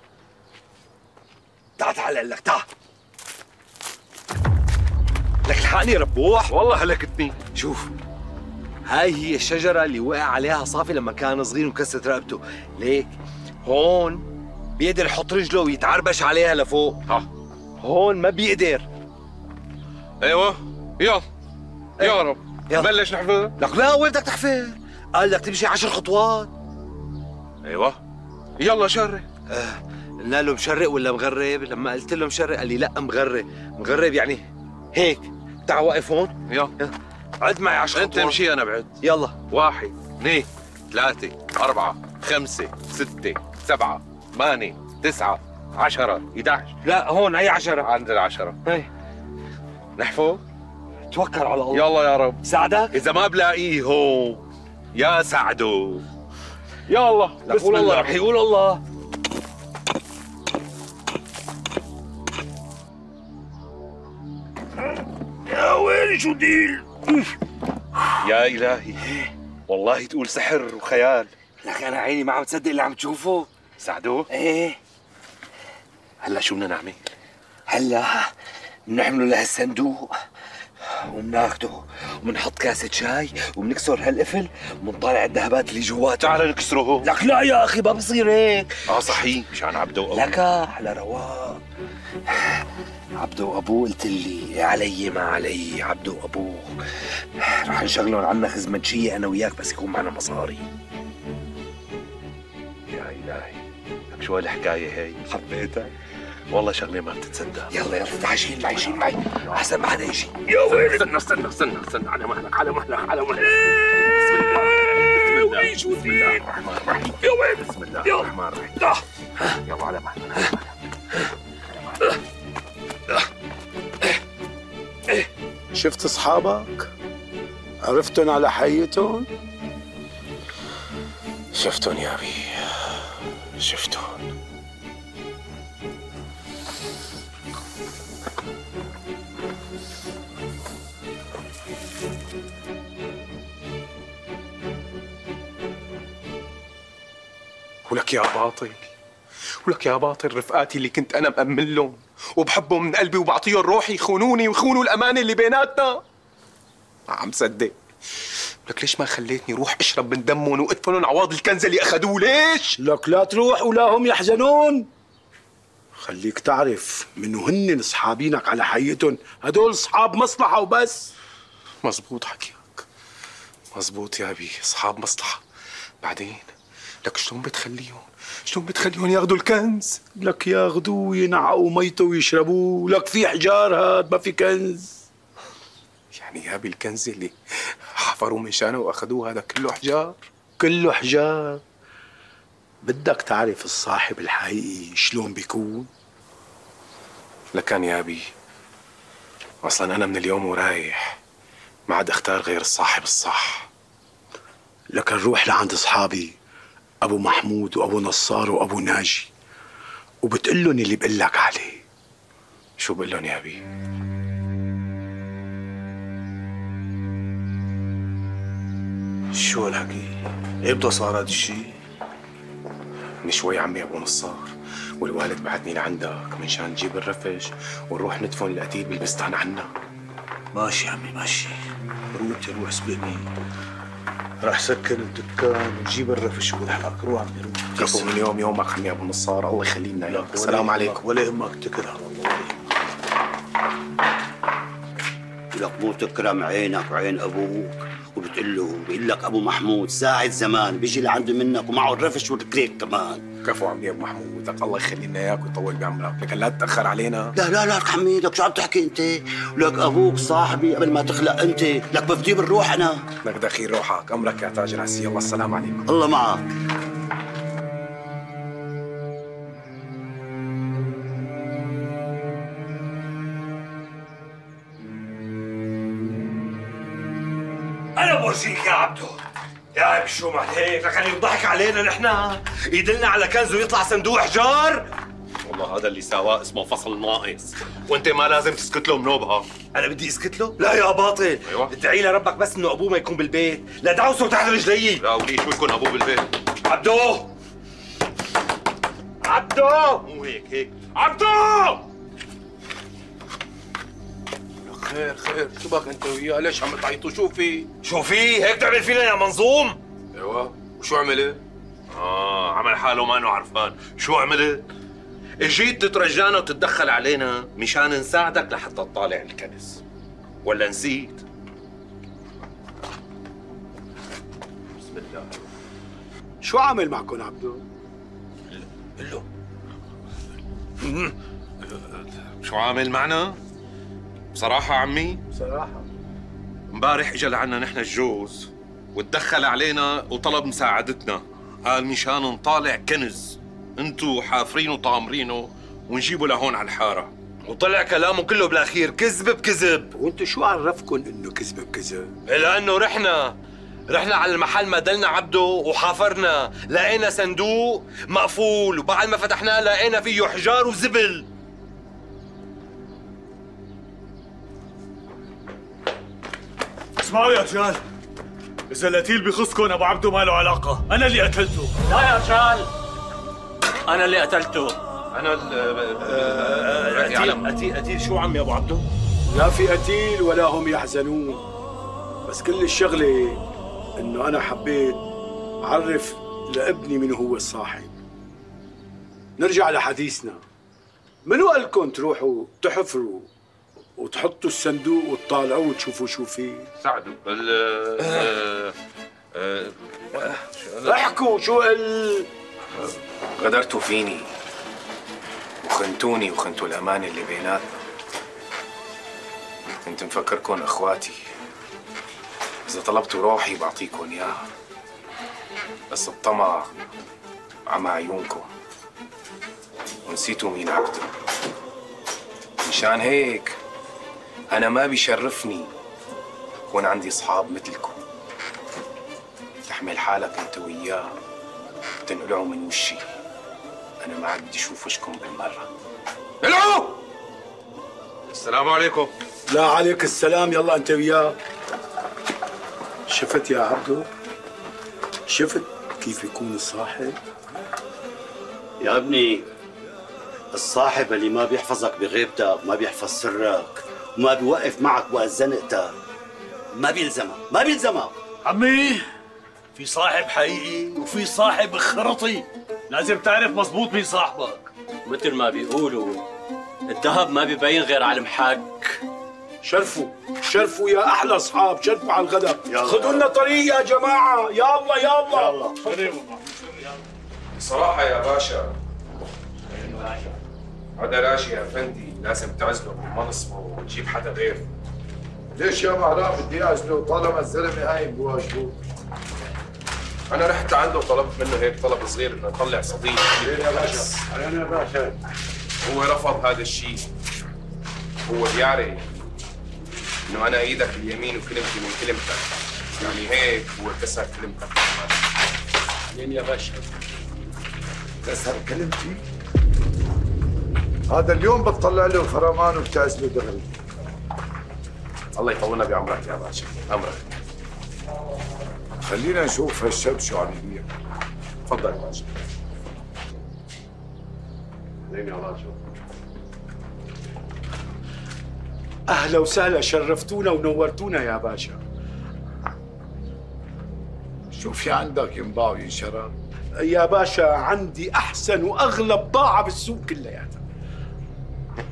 تعال تعال أقول لك تعال لك الحقني ربوح. والله هلكتني شوف هاي هي الشجرة اللي وقع عليها صافي لما كان صغير وكسرت رقبته. ليك هون بيقدر يحط رجله ويتعربش عليها لفوق. ها. هون ما بيقدر. أيوه. يلا. يا رب. يلا. بلش نحفر لك لا وين بدك تحفر قال لك تمشي عشر خطوات. أيوه. يلا شري آه. قلنا له مشرق ولا مغرب؟ لما قلت له مشرق قال لي لا مغرب. مغرب يعني هيك. تعال واقف هون. يلا. عد معي عشر انت خطوات. امشي أنا بعد. يلا. واحد اثنين ثلاثة أربعة خمسة ستة سبعة ثمانية تسعة عشرة 11 لا هون هي عشرة؟ عند العشرة هي نحفو؟ توكل على الله. يلا يا رب. ساعدك؟ إذا ما بلاقيه هون يا سعدو. يلا لا قول الله. رح يقول الله. يا ويلي شو ديل؟ يا إلهي والله تقول سحر وخيال. لك أنا عيني ما عم تصدق اللي عم تشوفه. سعدو إيه. هلا شو بدنا نعمل؟ هلا بنحمله لهالصندوق وبناخده وبنحط كاسة شاي وبنكسر هالقفل وبنطالع الذهبات اللي جواته تعال نكسره. لك لا يا أخي ما بصير هيك. آه صحيح. مشان عبدو وأبوه. لك على رواق. عبدو وأبوه قلت لي علي ما علي عبدو وأبوه. رح نشغلهم عنا خزمتشية أنا وياك بس يكون معنا مصاري. يا إلهي لك شو هالحكاية هي؟ حبيتك والله شغلة ما بتتصدق. يلا يلا تعال شيل معي. أحسن ما حدا يجي. يا ويلي. استنى استنى استنى استنى. على مهلك على مهلك على مهلك. بسم الله بسم الله. بسم الله. الرحمن الرحيم يا ويلي. بسم الله. الرحمن الرحيم يلا على مهلك. شفت أصحابك؟ عرفتن على حيتهم شفتهم يا أبي. شفتهم ولك يا باطل ولك يا باطل رفقاتي اللي كنت أنا مأمن لهم وبحبهم من قلبي وبعطيهم روحي يخونوني ويخونوا الأمانة اللي بيناتنا. ما عم صدق. لك ليش ما خليتني روح أشرب من دمهم وأدفنهم عواض الكنز اللي أخذوه؟ ليش؟ لك لا تروح ولا هم يحزنون. خليك تعرف منو هن أصحابينك على حقيقتهم هدول أصحاب مصلحة وبس. مزبوط حكيك. مزبوط يا أبي أصحاب مصلحة. بعدين؟ لك شلون بتخليهم؟ شلون بتخليهم ياخذوا الكنز؟ لك ياخذوه ينعقوا ميته ويشربوه لك في حجار هاد ما في كنز. يعني يا أبي الكنز اللي حفروا من شانه وأخذوه هذا كله حجار؟ كله حجار. بدك تعرف الصاحب الحقيقي شلون بيكون؟ لكان يا أبي أصلا أنا من اليوم ورايح ما عاد أختار غير الصاحب الصح. لك نروح لعند أصحابي. أبو محمود وأبو نصار وأبو ناجي. وبتقول لهم اللي بقول لك عليه. شو بقول لهم يا أبي؟ شو هالحكي؟ إمتى صار هذا الشيء؟ من شوي عمي أبو نصار والوالد بعتني لعندك منشان نجيب الرفش ونروح ندفن القتيل بالبستان عنا ماشي عمي ماشي. روح روح سبقني راح سكر الدكان وجيب الرفش والحق روح عمي روح. كفو من يوم يومك عمي أبو نصار. الله يخلي لنا اياك السلام عليكم. ولا أمك تكره والله لك مو تكرم عينك وعين أبوك وبتقول له بيقول لك أبو محمود ساعة زمان بيجي لعنده منك ومعه الرفش والكريك كمان. كفو عمي ابو محمود لك الله يخلي لنا اياك ويطول بعمرك. لكن لا تتأخر علينا. لا لا لا لك عمي لك شو عم تحكي أنت؟ لك أبوك صاحبي قبل ما تخلق أنت. لك بفدي بالروح أنا. لك دخيل روحك أمرك يا تاج راسي يلا السلام عليكم. الله معك. أنا برجيك يا عبدو. يا أبي شو ما هيك لك يضحك علينا نحن يدلنا على كنز ويطلع صندوق حجار؟ والله هذا اللي سواه اسمه فصل ناقص. وأنت ما لازم تسكت له منوبها أنا بدي أسكت له؟ لا يا باطل. أيوه. ادعي لربك بس إنه أبوه ما يكون بالبيت. لا دعوسه تحت رجلي. لا ولي شو يكون أبوه بالبيت؟ عبدو! عبدو! مو هيك هيك. عبدو! خير خير. شو بك أنت وياه؟ ليش عم تعيطوا؟ شو في؟ شو في؟ هيك تعمل فينا يا منظوم؟ أيوه. وشو عملت؟ آه عمل حاله ما إنه عرفان. شو عملت؟ إجيت تترجانا وتتدخل علينا مشان نساعدك لحتى تطالع الكنز. ولا نسيت؟ بسم الله. شو عامل معكم عبدو؟ قل له. شو عامل معنا؟ بصراحة عمي بصراحة. امبارح اجى لعنا نحن الجوز وتدخل علينا وطلب مساعدتنا. قال مشان نطالع كنز. انتو حافرينه وطامرينه ونجيبه لهون على الحارة. وطلع كلامه كله بالأخير كذب بكذب. وانتو شو عرفكم إنه كذب بكذب؟ لأنه رحنا رحنا على المحل ما دلنا عبده وحافرنا. لقينا صندوق مقفول وبعد ما فتحناه لقينا فيه حجار وزبل. اسمعوا يا رجال إذا القتيل بخصكم أبو عبده ما له علاقة، أنا اللي قتلته. لا يا رجال أنا اللي قتلته. أنا قتيل قتيل قتيل شو عمي أبو عبده؟ لا في قتيل ولا هم يحزنون. بس كل الشغلة إنه أنا حبيت أعرف لابني من هو الصاحب. نرجع لحديثنا. منو قال لكم تروحوا تحفروا؟ وتحطوا الصندوق وتطالعوه وتشوفوا شو فيه. ساعدوا. ال احكوا شو قال غدرتوا فيني. وخنتوني وخنتوا الأمان اللي بيناتنا. كنت مفكركم أخواتي. إذا طلبتوا روحي بعطيكم إياها. بس الطمع عمى عيونكم ونسيتوا مين عبده مشان هيك أنا ما بيشرفني يكون عندي أصحاب مثلكم. تحمل حالك أنت وياه تنقلعوا من وشي. أنا ما عاد بدي أشوف وشكم بالمرة. العوا السلام عليكم. لا عليك السلام. يلا أنت وياه. شفت يا عبدو؟ شفت كيف يكون الصاحب؟ يا ابني الصاحب اللي ما بيحفظك بغيبتك ما بيحفظ سرك. وما بيوقف معك وقت زنقتك ما بيلزمك ما بيلزمك. عمي في صاحب حقيقي وفي صاحب خرطي. لازم تعرف مزبوط مين صاحبك. مثل ما بيقولوا الذهب ما بيبين غير على المحك شرفوا شرفوا يا أحلى أصحاب شرفوا على الغداء. خذوا لنا طريق يا جماعة. يلا يلا يلا. بصراحة يا باشا هذا راشي يا افندي لازم تعزله من منصبه وتجيب حدا غيره ليش يا مهران بدي أعزله طالما الزلمة قايم بواجبه أنا رحت عنده وطلبت منه هيك طلب صغير إنه يطلع صديق. يا باشا. أنا يا باشا. هو رفض هذا الشيء. هو بيعرف إنه أنا إيدك اليمين وكلمتي من كلمتك. يعني هيك هو كسر كلمتك. مين يا باشا؟ كسر كلمتي؟ هذا اليوم بتطلع له فرمان وبتعزله دغري الله يطولنا بعمرك يا باشا امرك خلينا نشوف هالشاب شو عم يبيع. تفضل يا باشا. زين يا باشا أهلا وسهلا شرفتونا ونورتونا يا باشا. شو في عندك ينباع وينشرى يا باشا عندي أحسن واغلى بضاعه بالسوق كلياتها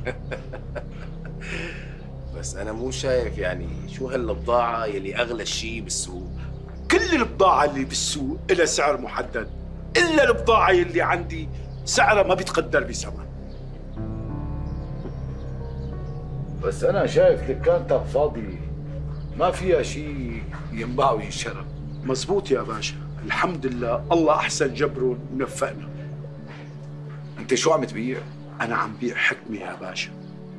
بس أنا مو شايف يعني شو هالبضاعة يلي أغلى شيء بالسوق. كل البضاعة اللي بالسوق لها سعر محدد. إلا البضاعة اللي عندي سعرها ما بيتقدر بثمن. بس أنا شايف دكانتك فاضي ما فيها شيء ينباع وينشرى مزبوط يا باشا. الحمد لله الله أحسن جبره ونفقنا. أنت شو عم تبيع؟ أنا عم بيع حكمة يا باشا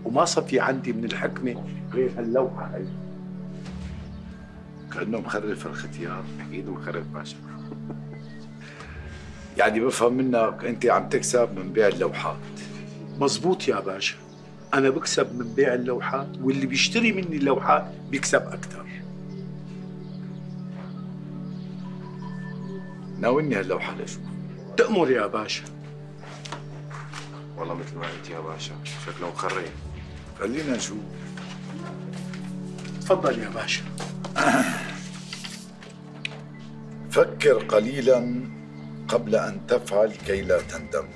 وما صفي عندي من الحكمة غير هاللوحة هي كأنه مخرف الختيار أكيد مخرف باشا. يعني بفهم منك أنت عم تكسب من بيع اللوحات. مزبوط يا باشا أنا بكسب من بيع اللوحات واللي بيشتري مني اللوحات بيكسب أكثر ناولني هاللوحة لشوف. تأمر يا باشا. والله مثل ما انت يا باشا شكله مخرف خلينا نشوف. تفضل يا باشا. فكر قليلا قبل أن تفعل كي لا تندم.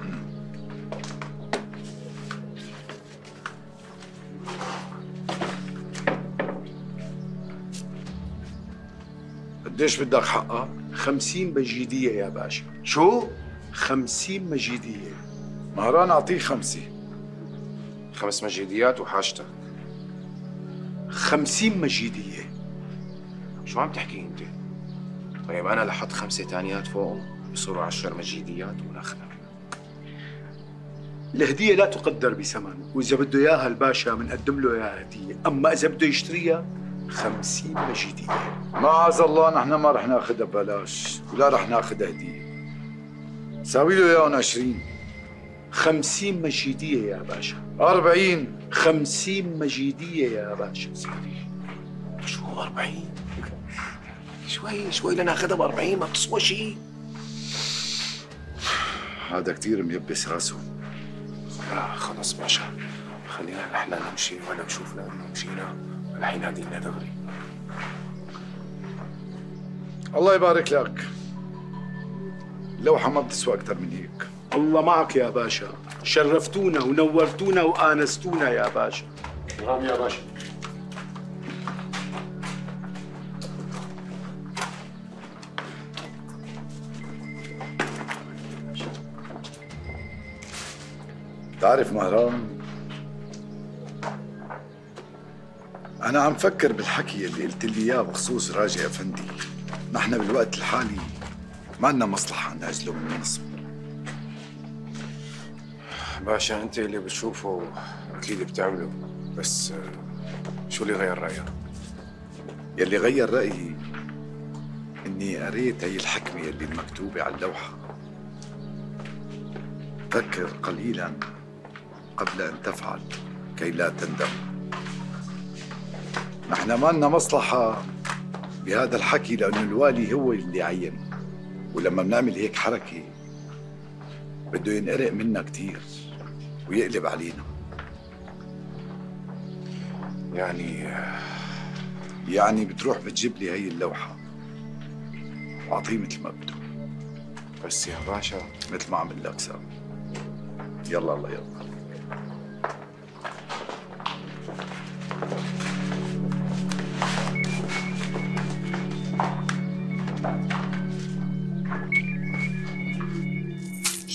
قديش بدك حقها؟ خمسين مجيدية يا باشا. شو؟ خمسين مجيدية. مهران أعطيه خمسة. خمس مجيديات وحاجتك. خمسين مجيدية. شو عم تحكي أنت؟ طيب أنا لحط خمسة تانيات فوقهم بصيروا عشر مجيديات ونخلع. الهدية لا تقدر بثمن وإذا بده إياها الباشا بنقدم له إياها هدية. أما إذا بده يشتريها خمسين مجيدية. معاذ الله نحن ما رح ناخذها ببلاش ولا رح ناخذ هدية. ساوي له اياهم 20 خمسين مجيدية يا باشا. 40 خمسين مجيدية يا باشا. شو 40 شوي شوي لناخذها ب 40 ما بتسوى شيء. هذا كثير ميبس راسه. لا خلص باشا. خلينا نحن نمشي ولا نشوف لأنه مشينا. الحين هدينا دغري الله يبارك لك. اللوحة ما بتسوى أكثر من هيك. الله معك يا باشا. شرفتونا ونورتونا وآنستونا يا باشا. نعم يا باشا. تعرف مهران أنا عم فكر بالحكي اللي قلت لي إياه بخصوص راجع أفندي نحن بالوقت الحالي ما عندنا مصلحة نعزله من المنصب باشا انت اللي بتشوفه أكيد بتعمله بس آه، شو اللي غير رايك؟ يلي غير رأيي إني قريت هي الحكمة اللي مكتوبة على اللوحة. فكر قليلا قبل أن تفعل كي لا تندم. نحن ما لنا مصلحة بهذا الحكي لأنه الوالي هو اللي عينه ولما بنعمل هيك حركة بده ينقرق منا كتير ويقلب علينا. يعني يعني بتروح بتجيب لي هي اللوحة. وأعطيه مثل ما بده. بس يا باشا. مثل ما عمل لك سامي يلا الله يلا.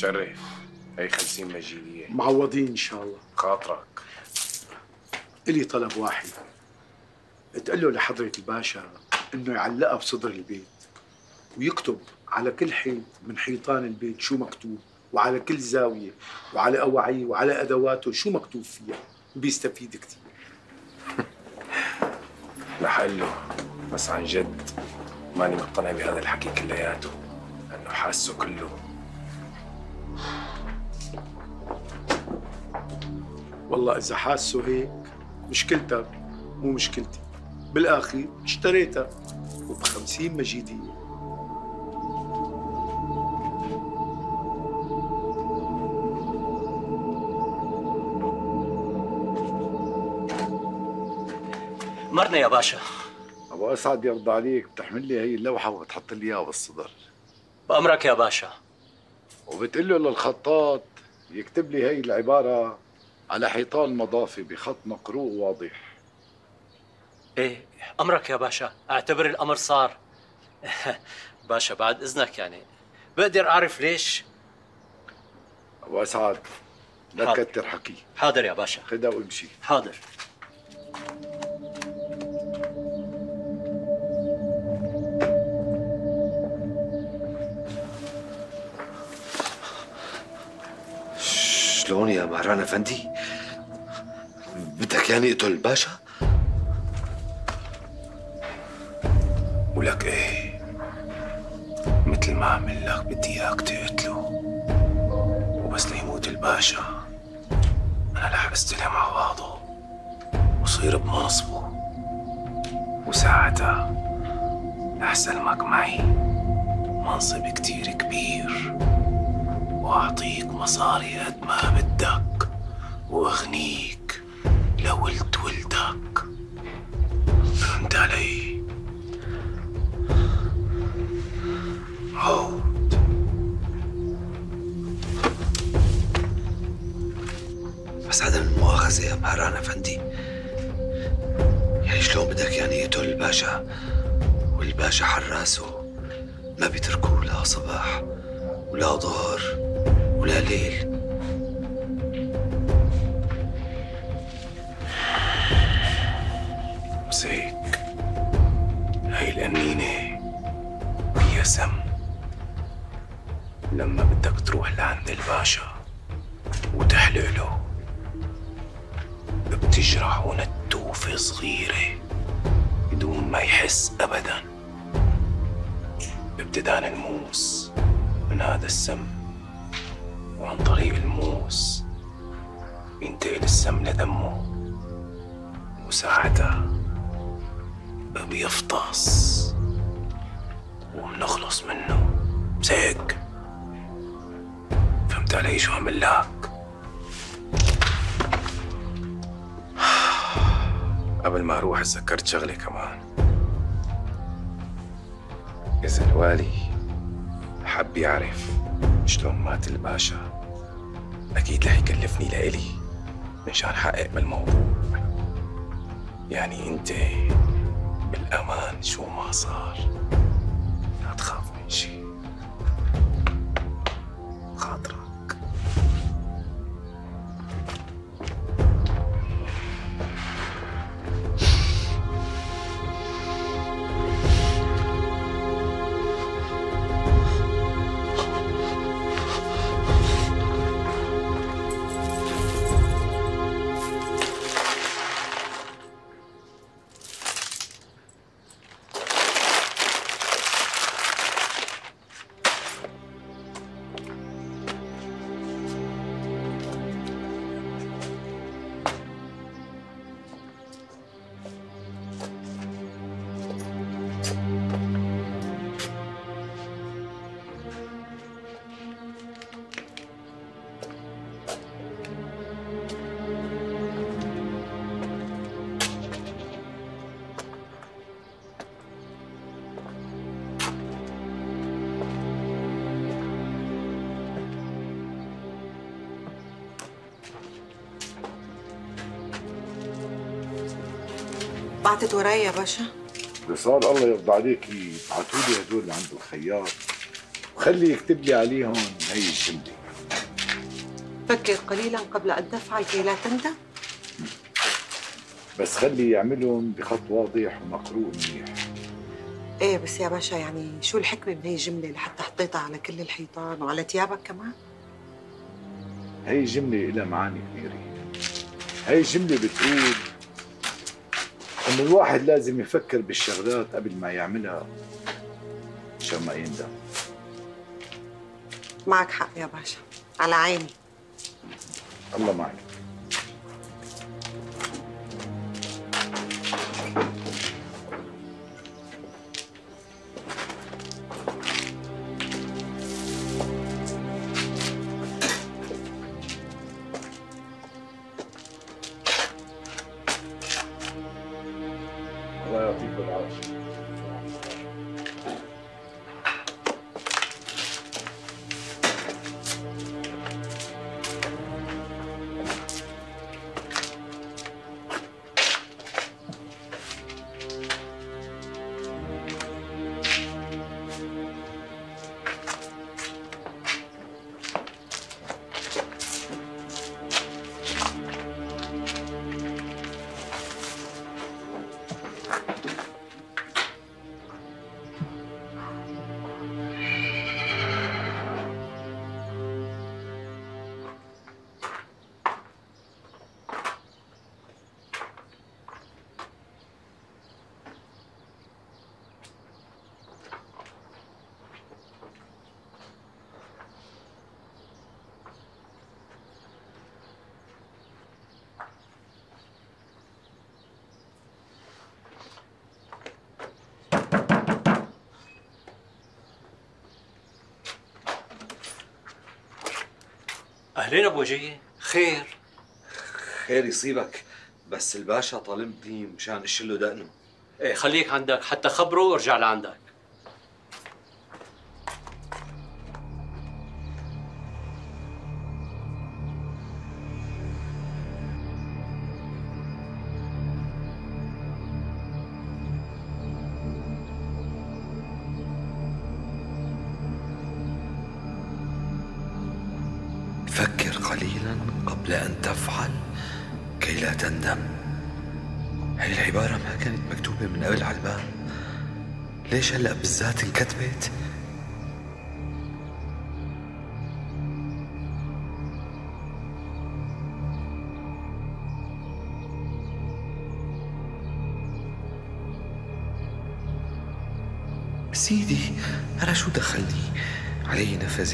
شرف هي 50 مجيدية معوضين إن شاء الله. خاطرك. إلي طلب واحد. تقول له لحضرة الباشا إنه يعلقها بصدر البيت ويكتب على كل حيط من حيطان البيت شو مكتوب وعلى كل زاوية وعلى أواعيه وعلى أدواته شو مكتوب فيها وبيستفيد كتير. رح أقول له بس عن جد ماني مقتنع بهذا الحكي كلياته لأنه حاسه كله والله إذا حاسه هيك مشكلتك مو مشكلتي. بالآخر اشتريتها وبخمسين مجيدية. مرنا يا باشا. أبو أسعد يرضى عليك بتحمل لي هي اللوحة وبتحط لي إياها بالصدر. بأمرك يا باشا. وبتقول له للخطاط يكتب لي هي العبارة على حيطان المضافه بخط مقروء واضح. إيه أمرك يا باشا. أعتبر الأمر صار. باشا بعد إذنك يعني. بقدر أعرف ليش؟ أبو أسعد لا. تكتر حكي. حاضر يا باشا. خدها وامشي. حاضر. شلون يا مهران افندي؟ بدك يعني اقتل الباشا؟ ولك إيه؟ مثل ما عمل لك بدي إياك تقتله. وبس ليموت الباشا. أنا رح أستلم عواضه وصير بمنصبه. وساعتها رح سلمك معي. منصب كتير كبير. وأعطيك مصاري قد ما بدك وأغنيك لولد ولدك. فهمت علي؟ عود. بس عدم المؤاخذة يا مهران افندي يعني شلون بدك يعني يقتل الباشا؟ والباشا حراسه ما بيتركوه لا صباح ولا ظهر. ولا ليل. هيك هاي القنينة فيها سم. لما بدك تروح لعند الباشا وتحلق له بتجرحه نتوفة صغيرة بدون ما يحس أبدا. بابتدان الموس من هذا السم. وعن طريق الموس. بينتقل السم لدمه. وساعتها بيفطس وبنخلص منه. هيك فهمت علي شو عمل لك؟ قبل ما أروح تذكرت شغلة كمان. إذا الوالي حب يعرف شلون مات الباشا. أكيد رح يكلفني لإلي مشان حقق بالموضوع يعني أنت بالأمان شو ما صار. لا تخاف من شيء. بعتت وراي يا باشا. بصار الله يرضى عليكي ابعتوا لي هدول عند الخياط. وخلي يكتب لي عليهم هي الجمله فكر قليلا قبل أن تفعل كي لا تندم. بس خلي يعملهم بخط واضح ومقروء منيح. إيه بس يا باشا يعني شو الحكمة بهي الجملة لحتى حطيتها على كل الحيطان وعلى ثيابك كمان؟ هي جملة لها معاني كبيرة هي جملة بتقول إنه الواحد لازم يفكر بالشغلات قبل ما يعملها عشان ما يندم. معك حق يا باشا على عيني. الله معك. أهلين أبو وجيه خير. خير يصيبك بس الباشا طالبني مشان أشيله دقنه. إيه خليك عندك حتى خبره وارجع لعندك.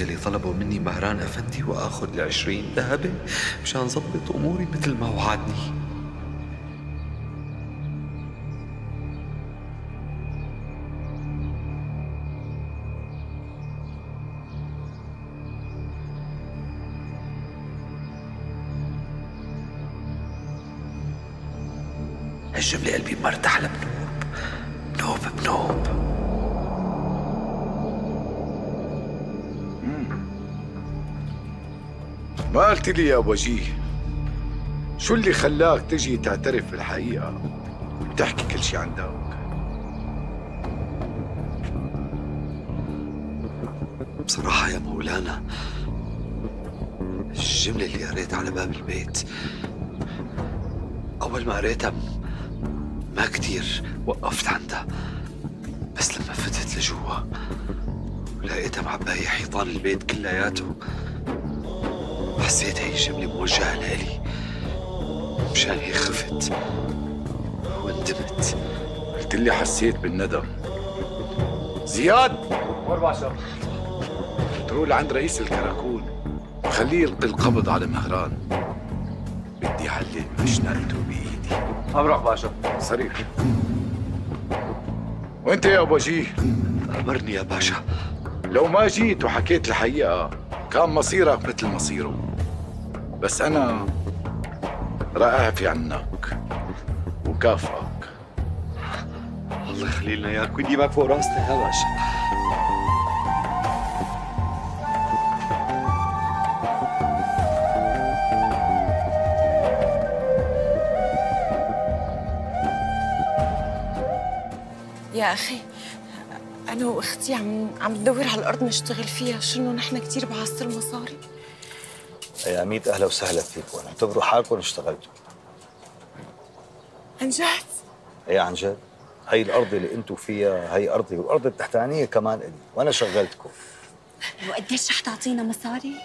يلي طلبوا مني مهران أفندي وآخذ العشرين ذهبة مشان ظبط أموري مثل ما وعدني. هالجملة قلت لي يا وجيه شو اللي خلاك تجي تعترف بالحقيقة وتحكي كل شي عندك بصراحة يا مولانا الجملة اللي قريتها على باب البيت أول ما قريتها ما كتير وقفت عندها بس لما فتت لجوا ولقيتها معباية حيطان البيت كلياته. حسيت هي الجملة موجهة لإلي مشان هيك خفت وندمت قلت لي حسيت بالندم. زياد! مر باشا تروح لعند رئيس الكراكون. وخليه يلقي القبض على مهران. بدي علق مشنقته بإيدي. امرك باشا صريح. وانت يا أبو وجيه أمرني يا باشا. لو ما جيت وحكيت الحقيقة كان مصيرك مثل مصيره. بس أنا راح اعفي عنك وكافئك. الله يخلي لنا اياك ويديمك فوق راسنا يا باشا يا أخي أنا وأختي عم عم ندور على الأرض نشتغل فيها شنو نحن كثير بعصر المصاري؟ يا ميت أهلا وسهلا فيكم اعتبروا حالكم اشتغلتوا عن جد؟ إيه عن جد. هي الأرض اللي أنتم فيها هي أرضي والأرض التحتانية كمان إلي وأنا شغلتكم. وقديش رح تعطينا مصاري؟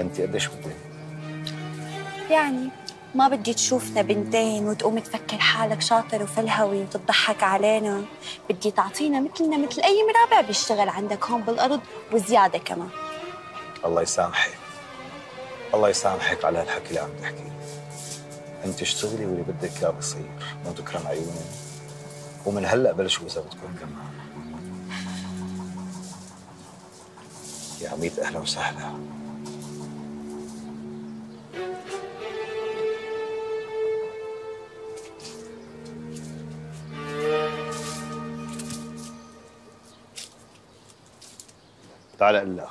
انت قديش بدك؟ يعني؟ ما بدي تشوفنا بنتين وتقوم تفكر حالك شاطر وفلهوي وتضحك علينا. بدي تعطينا مثلنا مثل أي مرابع بيشتغل عندك هون بالأرض وزيادة كمان. الله يسامحك. الله يسامحك على هالحكي اللي عم تحكيه انت اشتغلي واللي بدك إياه بصير. مو تكرم عيوني. ومن هلأ بلشوا إذا بدكم كمان. يا ميت أهلا وسهلا. تعال أقول لك.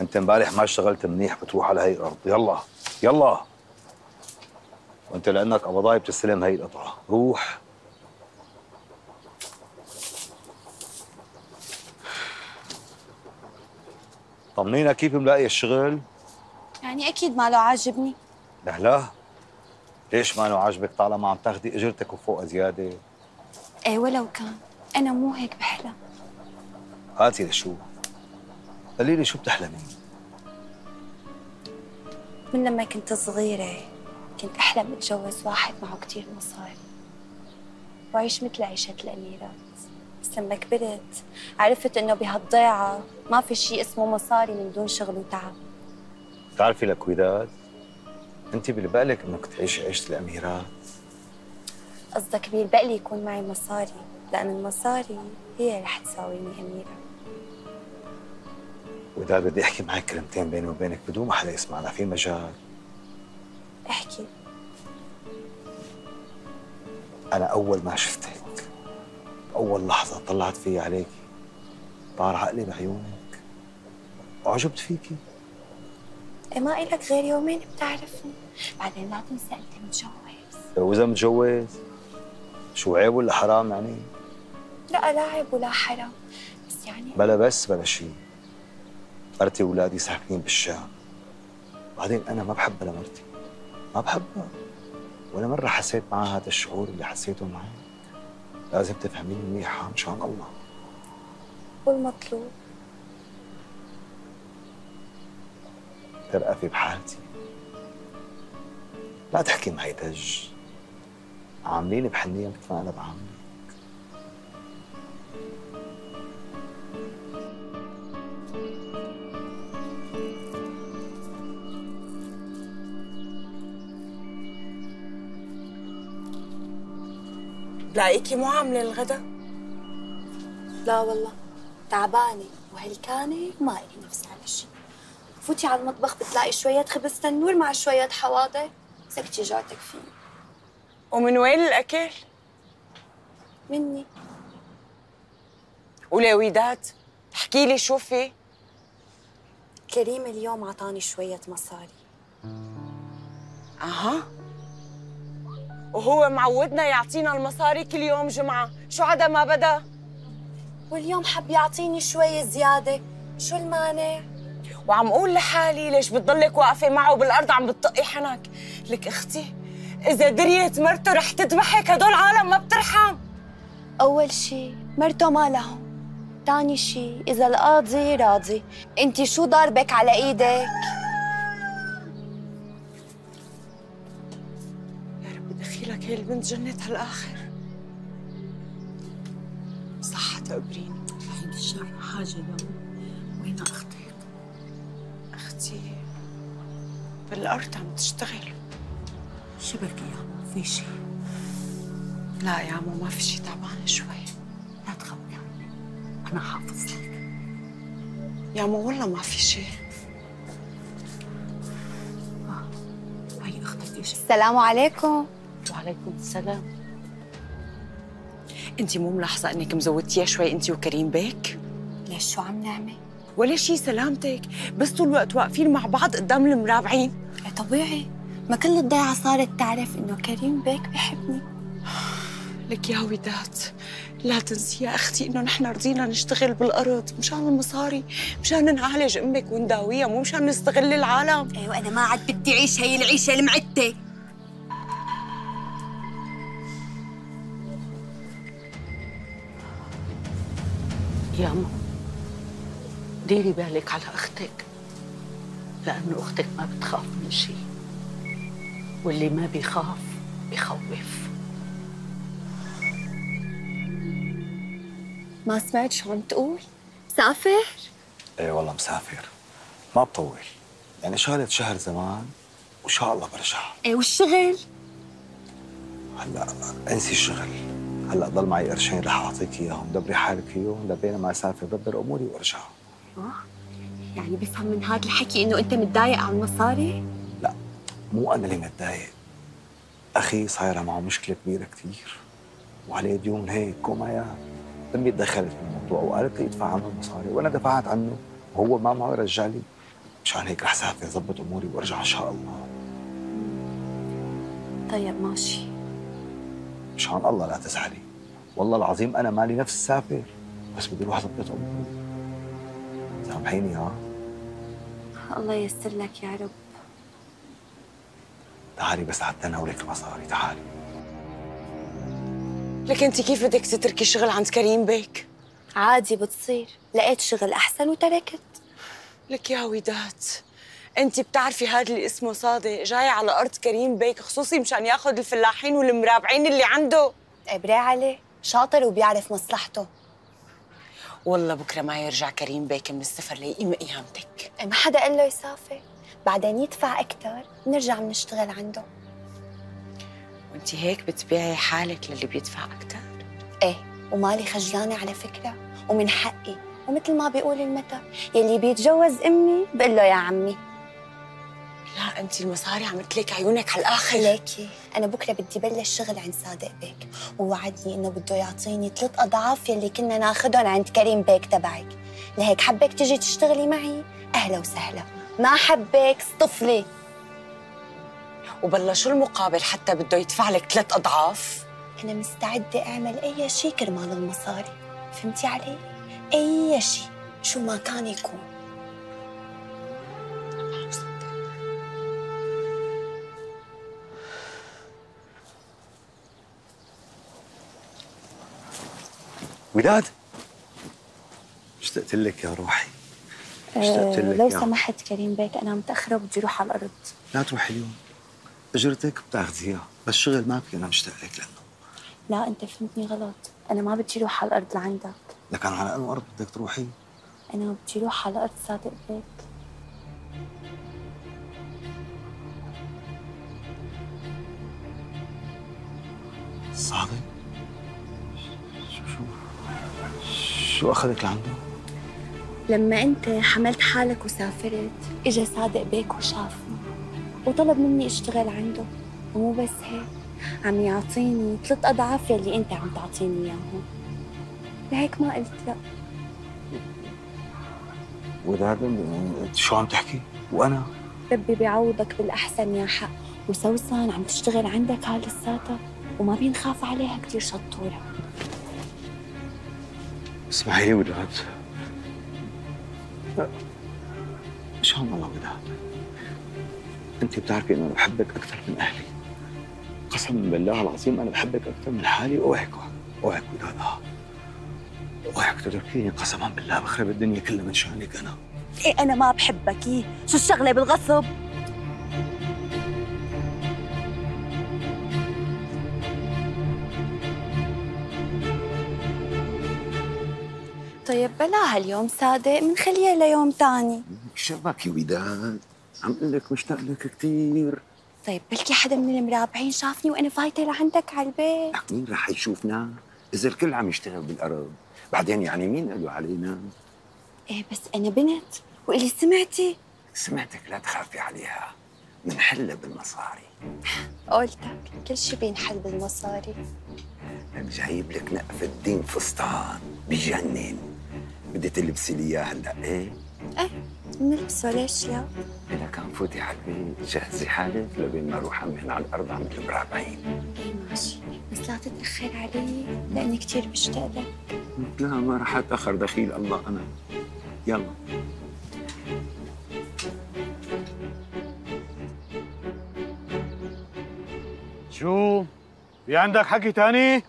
أنت إمبارح ما اشتغلت منيح بتروح على هي الأرض. يلا يلا. وأنت لأنك قبضاي بتستلم هي القطعة. روح. طمنينا كيف ملاقي الشغل؟ يعني أكيد ما له عاجبني. لا لا ليش ما عاجبك؟ طالما عم تاخدي إجرتك وفوق زيادة. إيه ولو كان. أنا مو هيك بحلم. هاتي لشو. قولي لي شو بتحلمي؟ من لما كنت صغيرة كنت أحلم أتجوز واحد معه كتير مصاري. وأعيش مثل عيشة الأميرات. بس لما كبرت عرفت إنه بهالضيعة ما في شيء اسمه مصاري من دون شغل وتعب. بتعرفي لك وداد انت بالبالك إنك تعيشي عيشة الأميرات. قصدك بالبقلي يكون معي مصاري؟ لأن المصاري هي رح تساويني أميرة. وداد بدي احكي معك كلمتين بيني وبينك بدون ما حدا يسمعنا في مجال. احكي. أنا أول ما شفتك أول لحظة طلعت فيها عليكي طار عقلي بعيونك وعجبت فيكي؟ إيه ما إلك غير يومين بتعرفني. بعدين لا تنسى أنت متجوز. واذا متجوز شو عيب ولا حرام يعني؟ لا لا عيب ولا حرام. بس يعني بلا بس بلا شيء. مرتي واولادي ساكنين بالشام. بعدين أنا ما بحبها لمرتي ما بحبها ولا مرة حسيت معها هذا الشعور اللي حسيته معي لازم تفهميني منيح إن شاء الله. والمطلوب. ترقفي بحالتي. لا تحكي معي دج. عامليني بحنية مثل ما أنا بعاملك بلاقيكي مو عاملة الغدا؟ لا والله تعبانة وهلكانة وما إلي نفس على شيء فوتي على المطبخ بتلاقي شوية خبز تنور مع شوية حواضر سكتي جارتك فيه. ومن وين الأكل؟ مني. ولوداد احكي لي شو في. كريم اليوم عطاني شوية مصاري. أها. وهو معودنا يعطينا المصاري كل يوم جمعة. شو عدا ما بدا؟ واليوم حب يعطيني شوية زيادة. شو المانع؟ وعم أقول لحالي ليش بتضلك واقفة معه بالأرض عم بتطقي حنك. لك أختي إذا دريت مرته رح تذبحك هدول عالم ما بترحم. أول شي مرته ما لهم. تاني شي إذا القاضي راضي انتي شو ضاربك على إيدك؟ دخيلك هي البنت جنت هالآخر. صح تقبريني بعيد الشر حاجة يا وين أختك؟ أختي بالأرض عم تشتغل. شو بك يا في شي؟ لا يا عمو ما في شي تعبانة شوي. لا تخبي عني أنا حافظ لك. يا عمو والله ما في شي. هي أختك إيش؟ السلام عليكم. وعليكم السلام. انت مو ملاحظة انك مزودتيها شوي انت وكريم بيك؟ ليش؟ شو عم نعمل؟ ولا شي سلامتك. بس طول الوقت واقفين مع بعض قدام المرابعين طبيعي. ما كل الضيعة صارت تعرف إنه كريم بيك بحبني. لك يا وداد لا تنسي يا أختي إنه نحن رضينا نشتغل بالأرض. مشان المصاري مشان نعالج أمك ونداويها مو مشان نستغل العالم. إيه وأنا ما عاد بدي اعيش هي العيشة المعتة. ديري بالك على أختك لأنه أختك ما بتخاف من شيء واللي ما بيخاف بخوف ما سمعت شو عم تقول؟ مسافر؟ إيه والله مسافر. ما بطول. يعني شغلة شهر زمان وإن شاء الله برجع. إيه والشغل؟ هلأ انسي الشغل. هلأ ضل معي قرشين رح أعطيك إياهم. دبري حالك فيهم لبين ما اسافر دبر أموري وارجع. آه. يعني بفهم من هذا الحكي إنه أنت متضايق على المصاري؟ مو أنا اللي متضايق. أخي صايرة معه مشكلة كبيرة كثير وعليه ديون هيك وما أمي تدخلت بالموضوع وقالت لي ادفع عنه المصاري. وأنا دفعت عنه. وهو ما معه يرجع لي. مشان هيك رح سافر ظبط أموري وأرجع إن شاء الله. طيب ماشي. مشان الله لا تزعلي. والله العظيم أنا مالي نفس سافر. بس بدي أروح ظبط أموري. سامحيني ها؟ الله ييسر لك يا رب. تعالي بس حتى ناولك المصاري تعالي. لك انت كيف بدك تتركي شغل عند كريم بيك؟ عادي بتصير. لقيت شغل أحسن وتركت. لك يا وداد انت بتعرفي هذا اللي اسمه صادق جاي على أرض كريم بيك خصوصي مشان ياخذ الفلاحين والمرابعين اللي عنده. ابرع عليه. شاطر وبيعرف مصلحته. والله بكرة ما يرجع كريم بيك من السفر ليقيم قيامتك إيه ما حدا قال له يسافر. بعدين يدفع أكثر نرجع بنشتغل عنده. وأنت هيك بتبيعي حالك للي بيدفع أكثر إيه ومالي خجلانة على فكرة ومن حقي. ومثل ما بيقول المثل يلي بيتجوز أمي بقول له يا عمي. لا انت المصاري عملت لك عيونك على الآخر. ليكي. أنا بكرة بدي بلش شغل عند صادق بيك ووعدني إنه بده يعطيني ثلاث أضعاف يلي كنا ناخذهم عند كريم بيك تبعك. لهيك حبك تجي تشتغلي معي؟ أهلا وسهلا. ما حبك؟ اصطفلي وبلا شو المقابل حتى بده يدفع لك ثلاث أضعاف. أنا مستعدة أعمل أي شيء كرمال المصاري. فهمتي علي؟ أي شيء شو ما كان يكون. وداد اشتقت لك يا روحي؟ اشتقت أه لك لو سمحت كريم بيك أنا متاخره وبدي أروح على الأرض. لا تروحي اليوم. أجرتك بتاخذيها بس شغل ما في أنا مشتاق لك لأنه لا أنت فهمتني غلط. أنا ما بدي أروح على الأرض لعندك. لكن على أنه أرض بدك تروحي؟ أنا بدي أروح على ارض صادق بيك. صادق؟ شو أخذك لعنده؟ لما أنت حملت حالك وسافرت إجا صادق بيك وشافني وطلب مني أشتغل عنده. ومو بس هيك عم يعطيني ثلاث أضعاف يلي أنت عم تعطيني إياهم. لهيك ما قلت لا. وداد أنت شو عم تحكي؟ وأنا؟ ربي بيعوضك بالأحسن يا حق. وسوسن عم تشتغل عندك هاي لساتها وما بينخاف عليها كثير شطورة. اسمعي لي وداد إن شاء الله وداد أنت بتعرفي إنه أنا بحبك أكثر من أهلي. قسما بالله العظيم أنا بحبك أكثر من حالي أوعك اوعك وداد. أوعك تتركيني قسما بالله بخرب الدنيا كلها من شأنك أنا. إيه أنا ما بحبك. إيه شو الشغلة بالغصب؟ طيب بلاها اليوم صادق منخليها ليوم تاني. شبك يا وداد عم أقول لك مشتاق لك كثير طيب بلكي حدا من المرابعين شافني وأنا فايتة لعندك على البيت. مين رح يشوفنا؟ إذا الكل عم يشتغل بالأرض. بعدين يعني مين قالوا علينا؟ إيه بس أنا بنت واللي سمعتي. سمعتك لا تخافي عليها. منحلها بالمصاري. قلتك كل شي بينحل بالمصاري. جايب لك نقف الدين فستان بجنن. بدي تلبسي لي اياه هلا إيه إيه نلبسه ليش لا؟ إذا كان فوتي على البيت جهزي حالك لبين ما أروح أمهن على الأرض عم البرع بعيد اي ماشي بس لا تتأخر علي لأني كثير بشتاق لك لا ما راح أتأخر دخيل الله أنا يلا شو؟ في عندك حكي تاني؟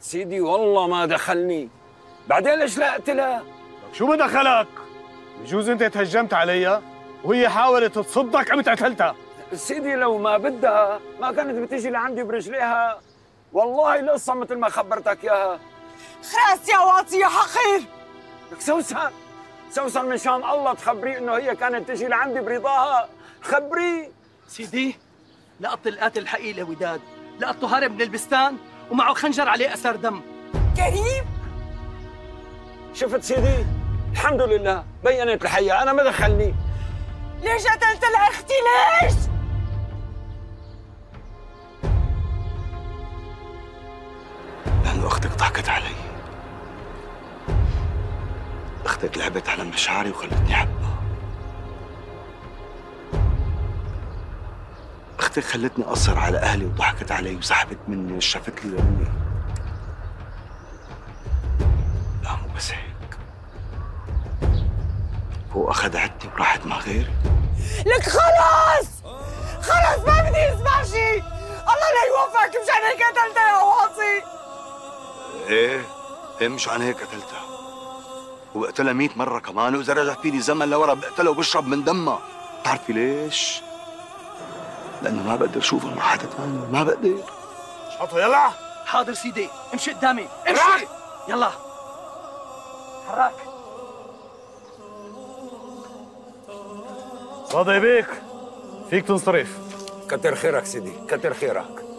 سيدي والله ما دخلني بعدين ليش لا أقتلها؟ شو ما دخلك؟ بجوز انت تهجمت عليها؟ وهي حاولت تصدك قمت قتلتها سيدي لو ما بدها ما كانت بتيجي لعندي برجليها. والله القصة مثل ما خبرتك اياها خلاص يا واطي يا حقير. لك سوسن سوسن مشان الله تخبريه إنه هي كانت تجي لعندي برضاها. خبريه سيدي لقط القاتل الحقيقي لوداد لقطه هارب من البستان ومعه خنجر عليه اثر دم. كريم؟ شفت سيدي؟ الحمد لله بينت الحقيقة أنا ما دخلني ليش قتلت أختي ليش؟ لأنه أختك ضحكت علي. أختك لعبت على مشاعري وخلتني أحبها. أختك خلتني أصر على أهلي وضحكت علي وسحبت مني وشفت لي لأمي لا مو بس هيك. هو أخدعتني وراحت مع غيري. لك خلاص! خلاص ما بدي اسمع شيء! الله لا يوفقك مشان هيك قتلتها يا واطي إيه؟ إيه مش عن هيك قتلتها. وبقتلها 100 مرة كمان وإذا رجع فيني زمن لورا بقتلها وبشرب من دمها. بتعرفي ليش؟ لأنه ما بقدر أشوفها مع حدا ثاني ما بقدر. شطه يلا! حاضر سيدي امشي قدامي امشي! يلا. حراك. صادق بيك. فيك تنصرف. كتر خيرك سيدي كتر خيرك.